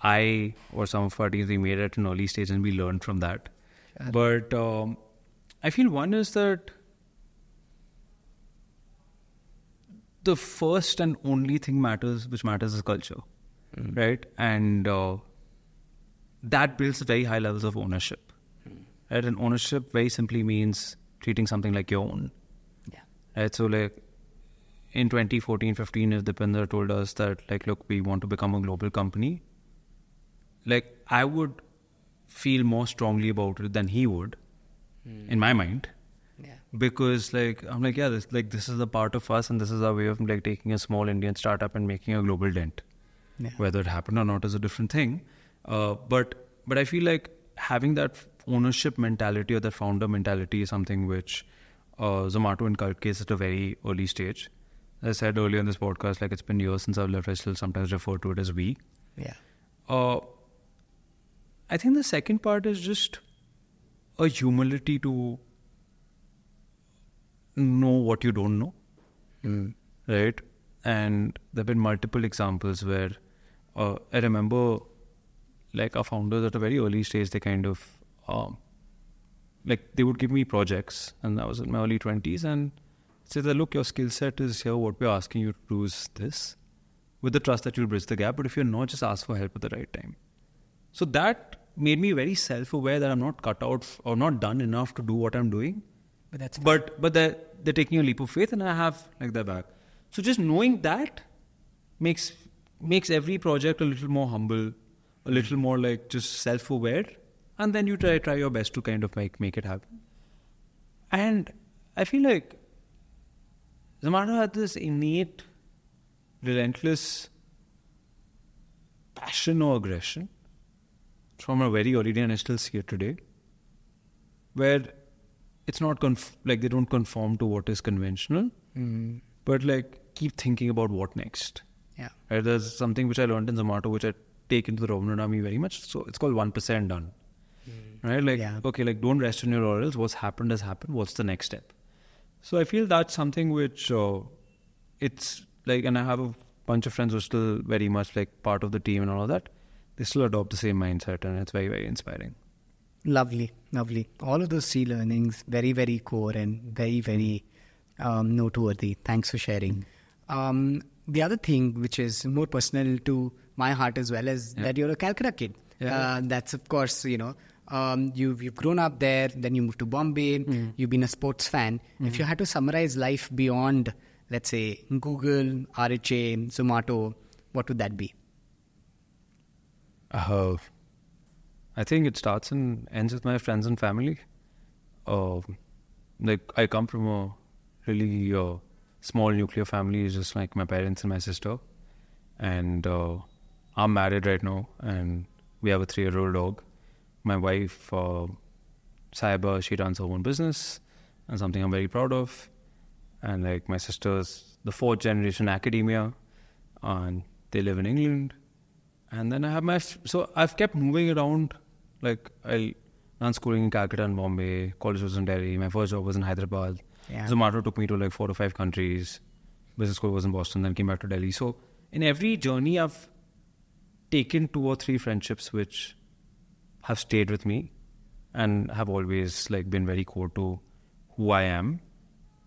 I or some of our teams we made at an early stage, and we learned from that. But um, I feel one is that the first and only thing matters, which matters, is culture, right? And uh, that builds very high levels of ownership. Right? And ownership very simply means treating something like your own. Yeah. Right. So like in 2014, 15, if Deepinder told us that like, look, we want to become a global company, like I would feel more strongly about it than he would, in my mind, Yeah. because like I'm like, yeah, this like this is a part of us, and this is our way of like taking a small Indian startup and making a global dent. Yeah. Whether it happened or not is a different thing, uh, but but I feel like having that ownership mentality or that founder mentality is something which uh, Zomato inculcates at a very early stage. I said earlier in this podcast, like it's been years since I've left. I still sometimes refer to it as we. Yeah. Uh, I think the second part is just a humility to know what you don't know, Mm. right? And there have been multiple examples where uh, I remember, like, our founders at a very early stage, they kind of, um, like, they would give me projects, and I was in my early 20s, and say that, look, your skill set is here, what we're asking you to do is this, with the trust that you'll bridge the gap, but if you're not, just ask for help at the right time. So that made me very self-aware that I'm not cut out or not done enough to do what I'm doing. But that's But but they're they're taking a leap of faith, and I have like their back. So just knowing that makes makes every project a little more humble, a little mm-hmm. more like just self-aware, and then you try try your best to kind of make make it happen. And I feel like Zomato had this innate, relentless passion or aggression from a very early day, and I still see it today, where it's not conf- like they don't conform to what is conventional, Mm. but like keep thinking about what next. Yeah. Right? There's something which I learned in Zomato, which I take into the Robin Hood Army very much. So it's called one percent done. Right? Like Yeah. okay, like don't rest on your laurels. What's happened has happened. What's the next step? So I feel that's something which uh, it's like, and I have a bunch of friends who are still very much like part of the team and all of that. They still adopt the same mindset, and it's very very inspiring. Lovely, lovely. All of those three learnings, very, very core and very, very um, noteworthy. Thanks for sharing. Um, the other thing, which is more personal to my heart as well, is Yeah. that you're a Calcutta kid. Yeah. Uh, that's, of course, you know, um, you've, you've grown up there, then you moved to Bombay, you've been a sports fan. If you had to summarize life beyond, let's say, Google, RHA, Zomato, what would that be? Uh, I think it starts and ends with my friends and family. Uh, like I come from a really uh, small nuclear family, it's just like my parents and my sister, and uh, I'm married right now, and we have a three-year-old dog. My wife, uh, Saiba, she runs her own business, and something I'm very proud of. And like my sister's the fourth generation academia, and they live in England and then I have my so I've kept moving around. Like I done schooling in Calcutta and Bombay. College was in Delhi. My first job was in Hyderabad. Yeah. Zomato took me to like four or five countries. Business school was in Boston. Then came back to Delhi. So in every journey, I've taken two or three friendships which have stayed with me and have always like been very core to who I am.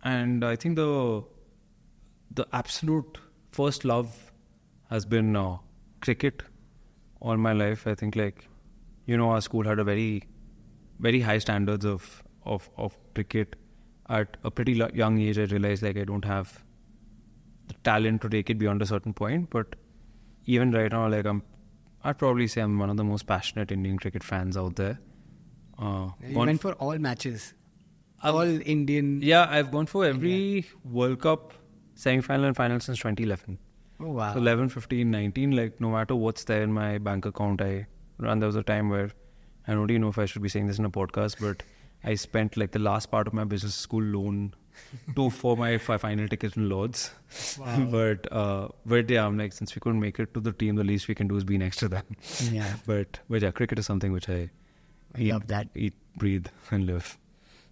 And I think the the absolute first love has been uh, cricket all my life. I think like you know our school had a very very high standards of of of cricket. At a pretty young age, I realized like I don't have the talent to take it beyond a certain point. But even right now, like I'm, I'd probably say I'm one of the most passionate Indian cricket fans out there. Uh, You went for all matches, I've- all Indian. yeah, I've gone for every World Cup semi-final and final since 2011. Oh wow. So 11, 15, 19, like no matter what's there in my bank account, I and there was a time where I don't even know if I should be saying this in a podcast, but I spent like the last part of my business school loan to for my fi- final tickets in Lords. Wow. but uh, but yeah, I'm like since we couldn't make it to the team, the least we can do is be next to them. Yeah. But but yeah, cricket is something which I I love that. eat, breathe, and live.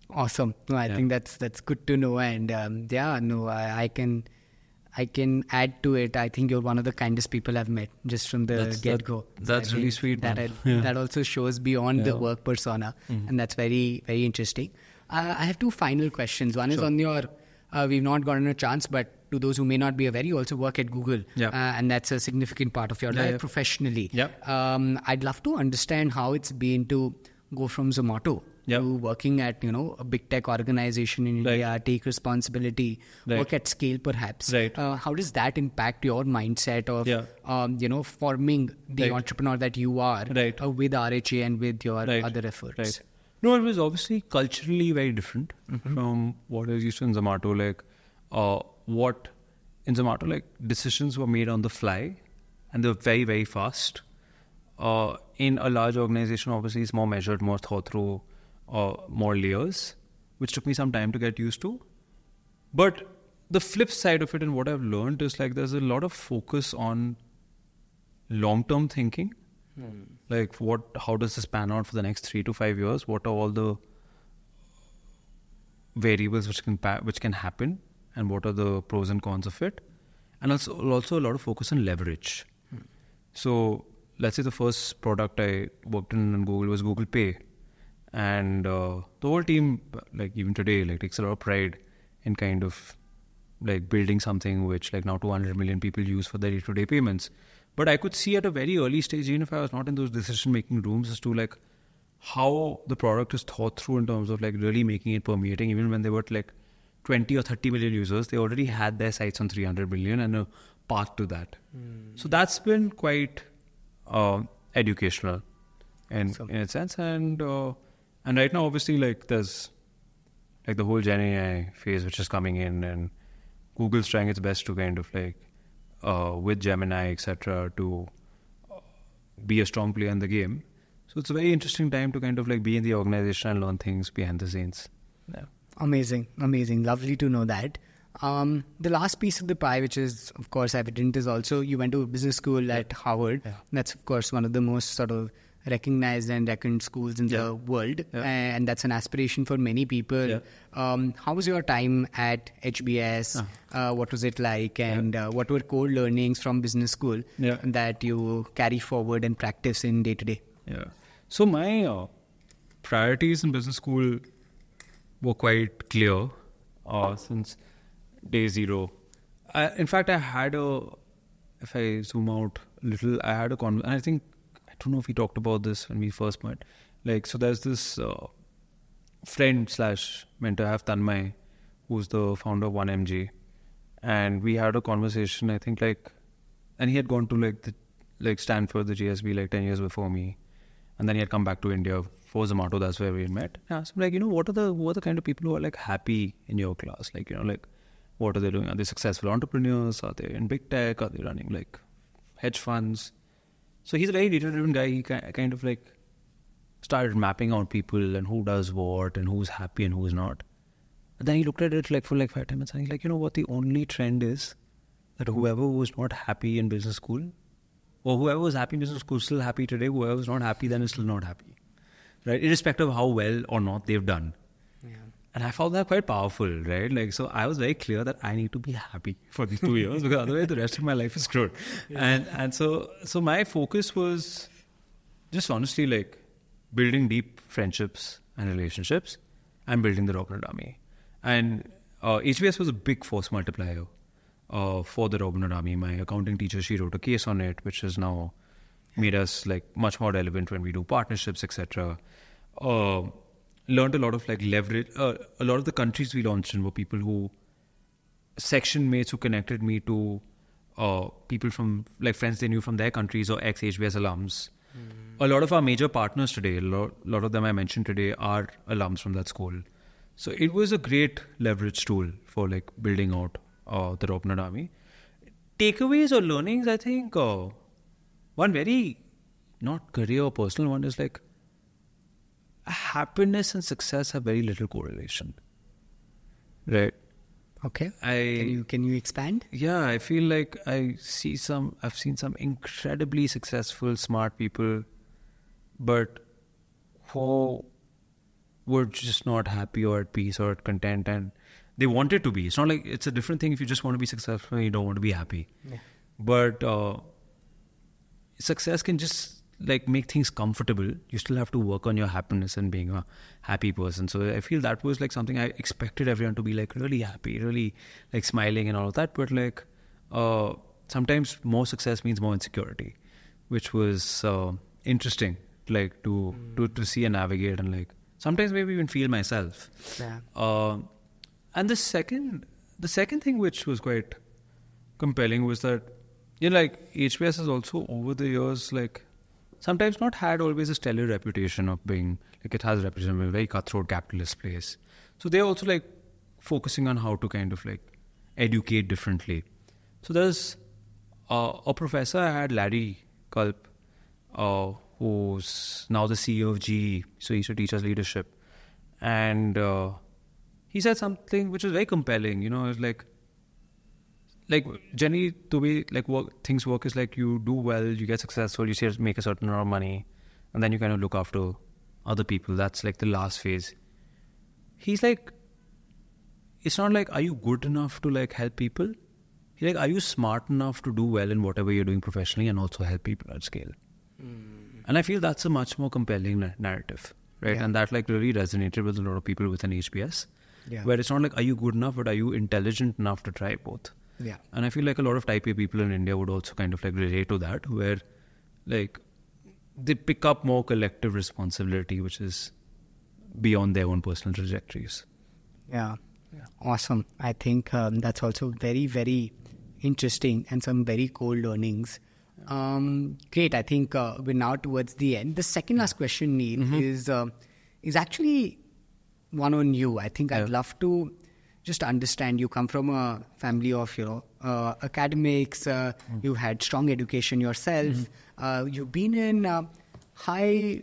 Awesome. No, I Yeah. think that's that's good to know. And um, yeah, no, I, I can I can add to it. I think you're one of the kindest people I've met just from the That's- get that- go. that's really sweet, That. I- Yeah. that also shows beyond the Yeah. Mm-hmm. work persona, and that's very very interesting. Uh, I have two final questions. One is on your. Uh, we've not gotten a chance, but to those who may not be aware, you also work at Google, Yeah. uh, and that's a significant part of your Yeah, life yeah. professionally. Um, I'd love to understand how it's been to go from Zomato Yep. to working at you know a big tech organization in Right. India, take responsibility, Right. work at scale, perhaps. Right. Uh, how does that impact your mindset of Yeah. um, you know forming the Right. entrepreneur that you are Right. uh, with RHA and with your other efforts? No, it was obviously culturally very different Mm-hmm. from what I used in Zomato. Like, uh, what in Zomato, like decisions were made on the fly, and they were very, very fast. Uh, in a large organization, obviously, it's more measured, more thought through, uh, more layers, which took me some time to get used to. But the flip side of it, and what I've learned is like there's a lot of focus on long term thinking like what how does this pan out for the next three to five years? What are all the variables which can pa- which can happen? And what are the pros and cons of it? And also also a lot of focus on leverage. So let's say the first product i worked in in google was google pay. And uh, the whole team like even today like takes a lot of pride in kind of like building something which like now 200 million people use for their day-to-day payments but i could see at a very early stage even if i was not in those decision making rooms as to like how the product is thought through in terms of like really making it permeating. Even when they were like 20 or 30 million users they already had their sights on 300 million and a path to that. So that's been quite uh, educational in, Awesome. in a sense. And uh, and right now obviously like there's like the whole Gen AI phase which is coming in, and Google's trying its best to kind of like uh, with Gemini, etc., to uh, be a strong player in the game. So it's a very interesting time to kind of like be in the organization and learn things behind the scenes. Yeah. Amazing, amazing. Lovely to know that. Um, the last piece of the pie, which is of course evident, is also you went to business school at Harvard. Yeah. That's of course one of the most sort of recognized and reckoned schools in Yeah. the world, Yeah. and that's an aspiration for many people. Yeah. Um, how was your time at HBS? Uh, what was it like, and uh, what were core learnings from business school that you carry forward and practice in day to day? Yeah. So my uh, priorities in business school were quite clear uh, since day zero. I, in fact, I had a, if I zoom out a little, I had a con. I think don't know if we talked about this when we first met. Like, so there's this uh, friend slash mentor I have Tanmay, who's the founder of 1MG, and we had a conversation. I think like, and he had gone to like the like Stanford, the GSB, like ten years before me, and then he had come back to India for Zomato. That's where we met. Yeah, so like you know, what are the what are the kind of people who are like happy in your class? Like you know, like what are they doing? Are they successful entrepreneurs? Are they in big tech? Are they running like hedge funds? So he's a very data-driven guy. He kind of like started mapping out people and who does what and who's happy and who's not. And then he looked at it like for like five minutes and he's like, you know what? The only trend is that whoever was not happy in business school, or whoever was happy in business school, is still happy today. Whoever was not happy then is still not happy, right? Irrespective of how well or not they've done. And I found that quite powerful, right? Like, so I was very clear that I need to be happy for these two years because otherwise the rest of my life is screwed. And and so so my focus was just honestly like building deep friendships and relationships and building the Robin Hood Army. And uh, HBS was a big force multiplier uh, for the Robin Hood Army. My accounting teacher, she wrote a case on it, which has now made us like much more relevant when we do partnerships, etc. Uh, learned a lot of like leverage. Uh, a lot of the countries we launched in were people who section mates who connected me to uh, people from like friends they knew from their countries or ex HBS alums. A lot of our major partners today, a lot, lot of them I mentioned today, are alums from that school. So it was a great leverage tool for like building out uh, the Robin Army. Takeaways or learnings, I think uh, one very not career or personal one is like happiness and success have very little correlation. Right. Okay. I Can you can you expand? yeah, I feel like I see some I've seen some incredibly successful, smart people, but who were just not happy or at peace or at content and they wanted to be. It's not like it's a different thing if you just want to be successful and you don't want to be happy. But uh, success can just like make things comfortable. You still have to work on your happiness and being a happy person. So I feel that was like something I expected everyone to be like really happy, really like smiling and all of that. But like uh, sometimes more success means more insecurity, which was uh, interesting, like to to to see and navigate and like sometimes maybe even feel myself. Yeah. Uh, and the second, the second thing which was quite compelling was that you know, like HBS has also over the years like sometimes not had always a stellar reputation of being like it has a reputation of being a very cutthroat capitalist place. So they're also like focusing on how to kind of like educate differently. So there's uh, a professor I had, Larry Culp, uh, who's now the CEO of GE. So he used to teach us leadership, and uh, he said something which was very compelling. You know, it's like like generally the way like work things work is like you do well, you get successful, you make a certain amount of money, and then you kind of look after other people. That's like the last phase. He's like, it's not like are you good enough to like help people. He's like, are you smart enough to do well in whatever you're doing professionally and also help people at scale? Mm. And I feel that's a much more compelling narrative, right? Yeah. And that like really resonated with a lot of people within HBS, Yeah. where it's not like are you good enough, but are you intelligent enough to try both? Yeah. And I feel like a lot of type A people in India would also kind of like relate to that, where like they pick up more collective responsibility, which is beyond their own personal trajectories. Yeah. Awesome. I think um, that's also very, very interesting and some very cool learnings. Um, great. I think uh, we're now towards the end. The second last question, Neel, Mm-hmm. is uh, is actually one on you. I think I'd love to just understand. You come from a family of you know uh, academics. Uh, Mm. You've had strong education yourself. Mm-hmm. Uh, you've been in uh, high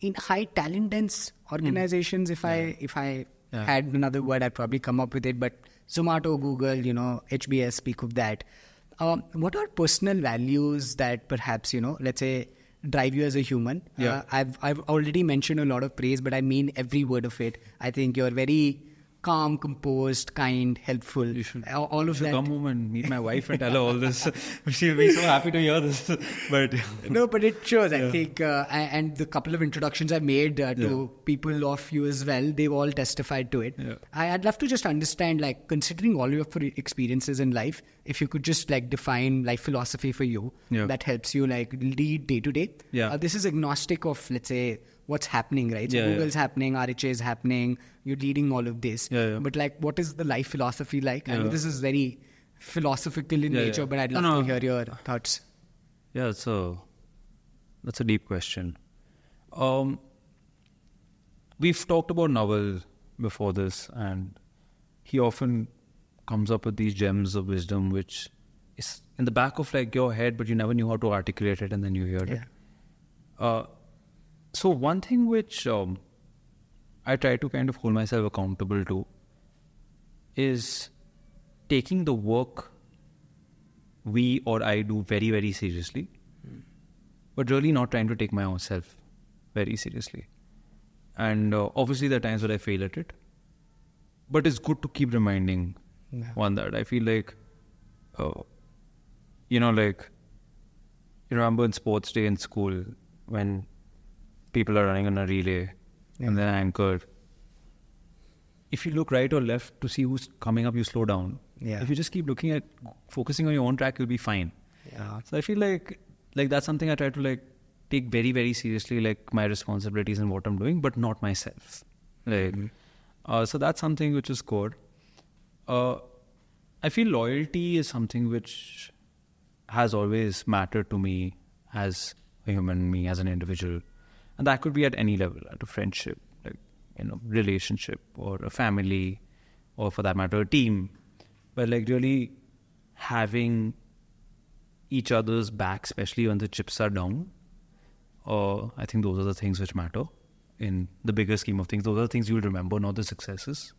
in high talent dense organizations. If I if I. Yeah. had another word, I'd probably come up with it. But Zomato, Google, you know, HBS speak of that. Um, what are personal values that perhaps you know, let's say, drive you as a human? Yeah. Uh, I've I've already mentioned a lot of praise, but I mean every word of it. I think you're very calm, composed, kind, helpful. You should, all you of should that. come home and meet my wife and tell her all this. She'll be so happy to hear this. But no, but it shows. I think, uh, and the couple of introductions I made uh, to Yeah. people of you as well, they've all testified to it. Yeah. I, I'd love to just understand, like, considering all your experiences in life, if you could just like define life philosophy for you Yeah. that helps you like lead day to day. Yeah. Uh, this is agnostic of let's say what's happening, right? So Yeah, yeah. Google's happening, RHA is happening. You're leading all of this. Yeah, yeah. But like, what is the life philosophy like? I know Yeah. this is very philosophical in Yeah, yeah. nature, but I'd No, love to hear your thoughts. Yeah, so that's a deep question. Um, we've talked about Naval before this, and he often comes up with these gems of wisdom, which is in the back of like your head, but you never knew how to articulate it, and then you hear it. Uh, so one thing which um, I try to kind of hold myself accountable to is taking the work we or I do very very seriously, but really not trying to take my own self very seriously. And uh, obviously, there are times where I fail at it, but it's good to keep reminding Yeah. one that I feel like, uh, you know, like you remember in sports day in school when people are running on a relay and then anchored. If you look right or left to see who's coming up, you slow down. Yeah. If you just keep looking at focusing on your own track, you'll be fine. Yeah. So I feel like like that's something I try to like take very very seriously, like my responsibilities and what I'm doing, but not myself. Like, uh, so that's something which is core. Uh, I feel loyalty is something which has always mattered to me as a human, me as an individual, and that could be at any level, at a friendship, like you know, relationship, or a family, or for that matter, a team. but like really having each other's back, especially when the chips are down. Uh, I think those are the things which matter in the bigger scheme of things. Those are the things you'll remember, not the successes.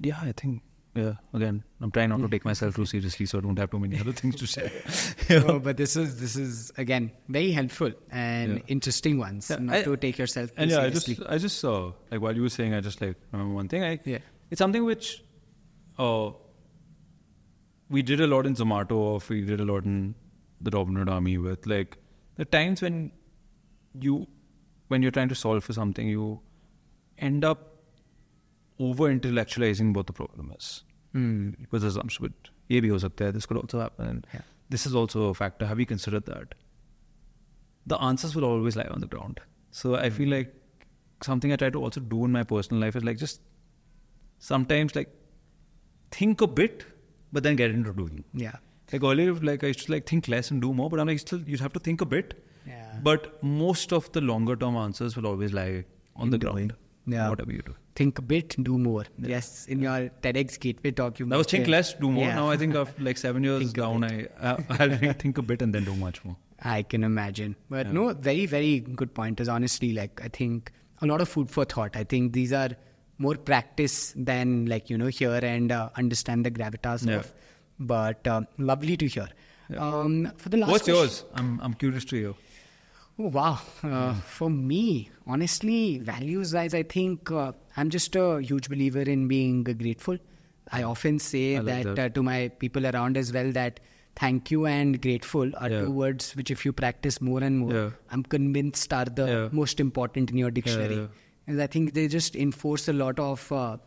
Yeah, I think. Yeah, again, I'm trying not to take myself too seriously, so I don't have too many other things to say. No, but this is this is again very helpful and Yeah. interesting ones. Yeah, not I- to take yourself and yeah, I just, I just saw like while you were saying, I just like remember one thing. I, Yeah. it's something which, uh, we did a lot in Zomato, or we did a lot in the Robin Hood Army with like the times when you, when you're trying to solve for something, you end up over intellectualizing what the problem is. Hmm. With assumption, but ये भी हो सकता है, this could also happen. And Yeah. This is also a factor. Have you considered that? The answers will always lie on the ground. So I feel like something I try to also do in my personal life is like just sometimes like think a bit, but then get into doing. Yeah. Like earlier, like I used to like think less and do more, but I'm like still you have to think a bit. Yeah. But most of the longer term answers will always lie on In the doing. ground. Yeah. Whatever you do. Think a bit, do more. Yes, in your TEDx Gateway talk, you I was think mentioned- less, do more. Yeah. Now I think of like seven years Think a down, I uh, I'll think a bit and then do much more. I can imagine. But Yeah. no, very, very good pointers. Honestly, like I think a lot of food for thought. I think these are more practice than like you know hear and uh, understand the gravitas Yeah. of. But uh, lovely to hear. Um, for the last What's question- yours? I'm I'm curious to hear. Oh, wow. Uh, For me, honestly, values wise, I think uh, I'm just a huge believer in being grateful. I often say I like that, that. Uh, to my people around as well that thank you and grateful are Yeah. two words which, if you practice more and more, Yeah. I'm convinced are the Yeah. most important in your dictionary. And I think they just enforce a lot of uh,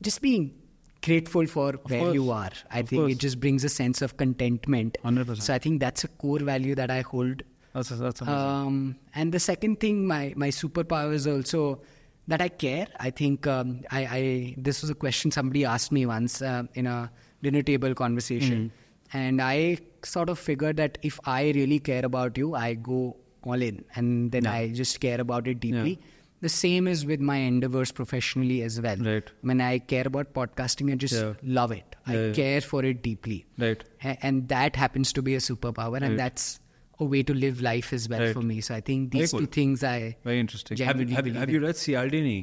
just being grateful for where course. you are. I Of think course. it just brings a sense of contentment. 100%. So I think that's a core value that I hold That's that's amazing. um, and the second thing, my my superpower is also that I care. I think um, I, I this was a question somebody asked me once uh, in a dinner table conversation, and I sort of figured that if I really care about you, I go all in, and then Yeah. I just care about it deeply. Yeah. The same is with my endeavors professionally as well. Right. When I care about podcasting, I just Yeah. love it. I care for it deeply. right. And that happens to be a superpower and Right. that's a way to live life as well Right. for me so i think these two things i Very interesting. Have, you- have, have you read Cialdini?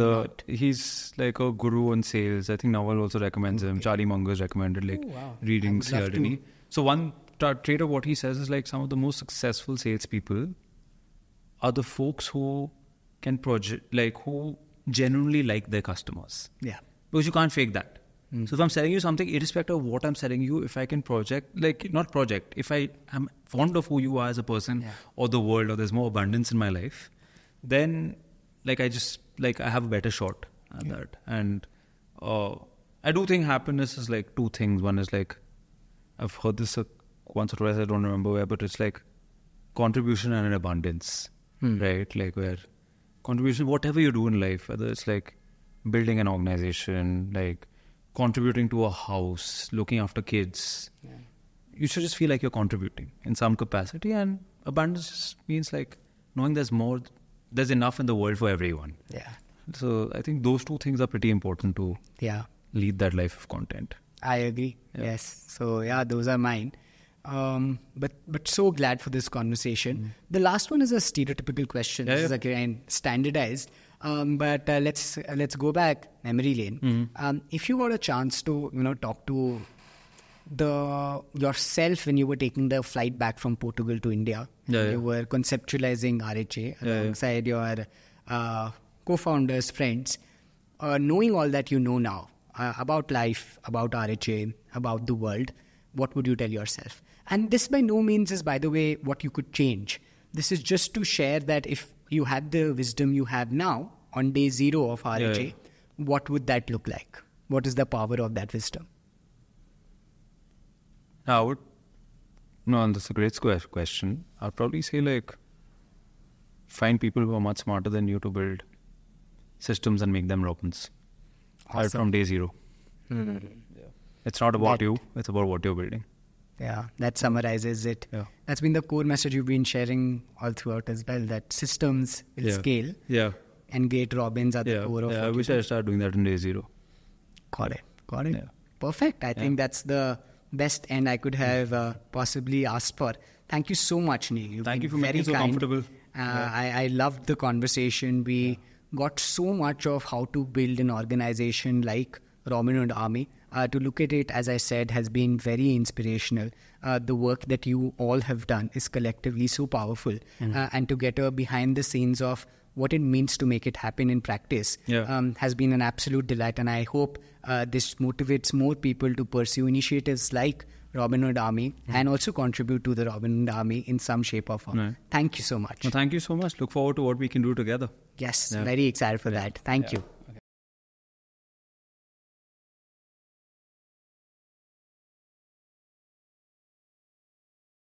The he's like a guru on sales. I think Naval also recommends him. Charlie Munger's recommended like Oh, wow. reading Cialdini. So one tra- trait of what he says is like some of the most successful salespeople are the folks who can project like who genuinely like their customers. yeah because you can't fake that. So if I'm selling you something, irrespective of what I'm selling you, if I can project, like not project, if I am fond of who you are as a person Yeah. or the world, or there's more abundance in my life, then like I just like I have a better shot at that. And uh, I do think happiness is like two things. One is like I've heard this uh, once or twice. I don't remember where, but it's like contribution and an abundance, Hmm. right? Like where contribution, whatever you do in life, whether it's like building an organization, like contributing to a house, looking after kids, you should just feel like you're contributing in some capacity. And abundance just means like knowing there's more, there's enough in the world for everyone. yeah So I think those two things are pretty important to yeah lead that life of content. i agree Yeah. yes so yeah those are mine um, but but so glad for this conversation the last one is a stereotypical question Mm. Yeah, this is again standardized um, but uh, let's uh, let's go back memory lane Mm-hmm. um, if you got a chance to you know talk to the yourself when you were taking the flight back from Portugal to India. Yeah, yeah. You were conceptualizing RHA yeah. alongside your uh, co-founders, friends. Uh, knowing all that you know now uh, about life, about RHA, about the world, what would you tell yourself? And this by no means is, by the way, what you could change. This is just to share that if you had the wisdom you have now on day zero of RHA, yeah. what would that look like? What is the power of that wisdom? I would, no, and that's a great square question. I'd probably say like find people who are much smarter than you to build systems and make them Robins. Right Awesome. from day zero. Hmm. It's not about That- you, it's about what you're building. Yeah, that summarizes it. Yeah. That's been the core message you've been sharing all throughout as well that systems will Yeah. scale Yeah. and great Robins are the core of yeah I wish I started doing that in day zero. Got it. Got it. Yeah. perfect. I think that's the best end I could have uh, possibly asked for. Thank you so much, Neel. You've Thank you for making it so kind. comfortable. Uh, I, I loved the conversation. We got so much of how to build an organization like Robin Hood Army. Uh, to look at it, as I said, has been very inspirational. Uh, the work that you all have done is collectively so powerful. Mm-hmm. Uh, and to get a behind the scenes of what it means to make it happen in practice Yeah. um, has been an absolute delight. And I hope uh, this motivates more people to pursue initiatives like Robin Hood Army and also contribute to the Robin Hood Army in some shape or form. Right. Thank you so much. Well, thank you so much. Look forward to what we can do together. Yes, Yeah. very excited for that. Thank you.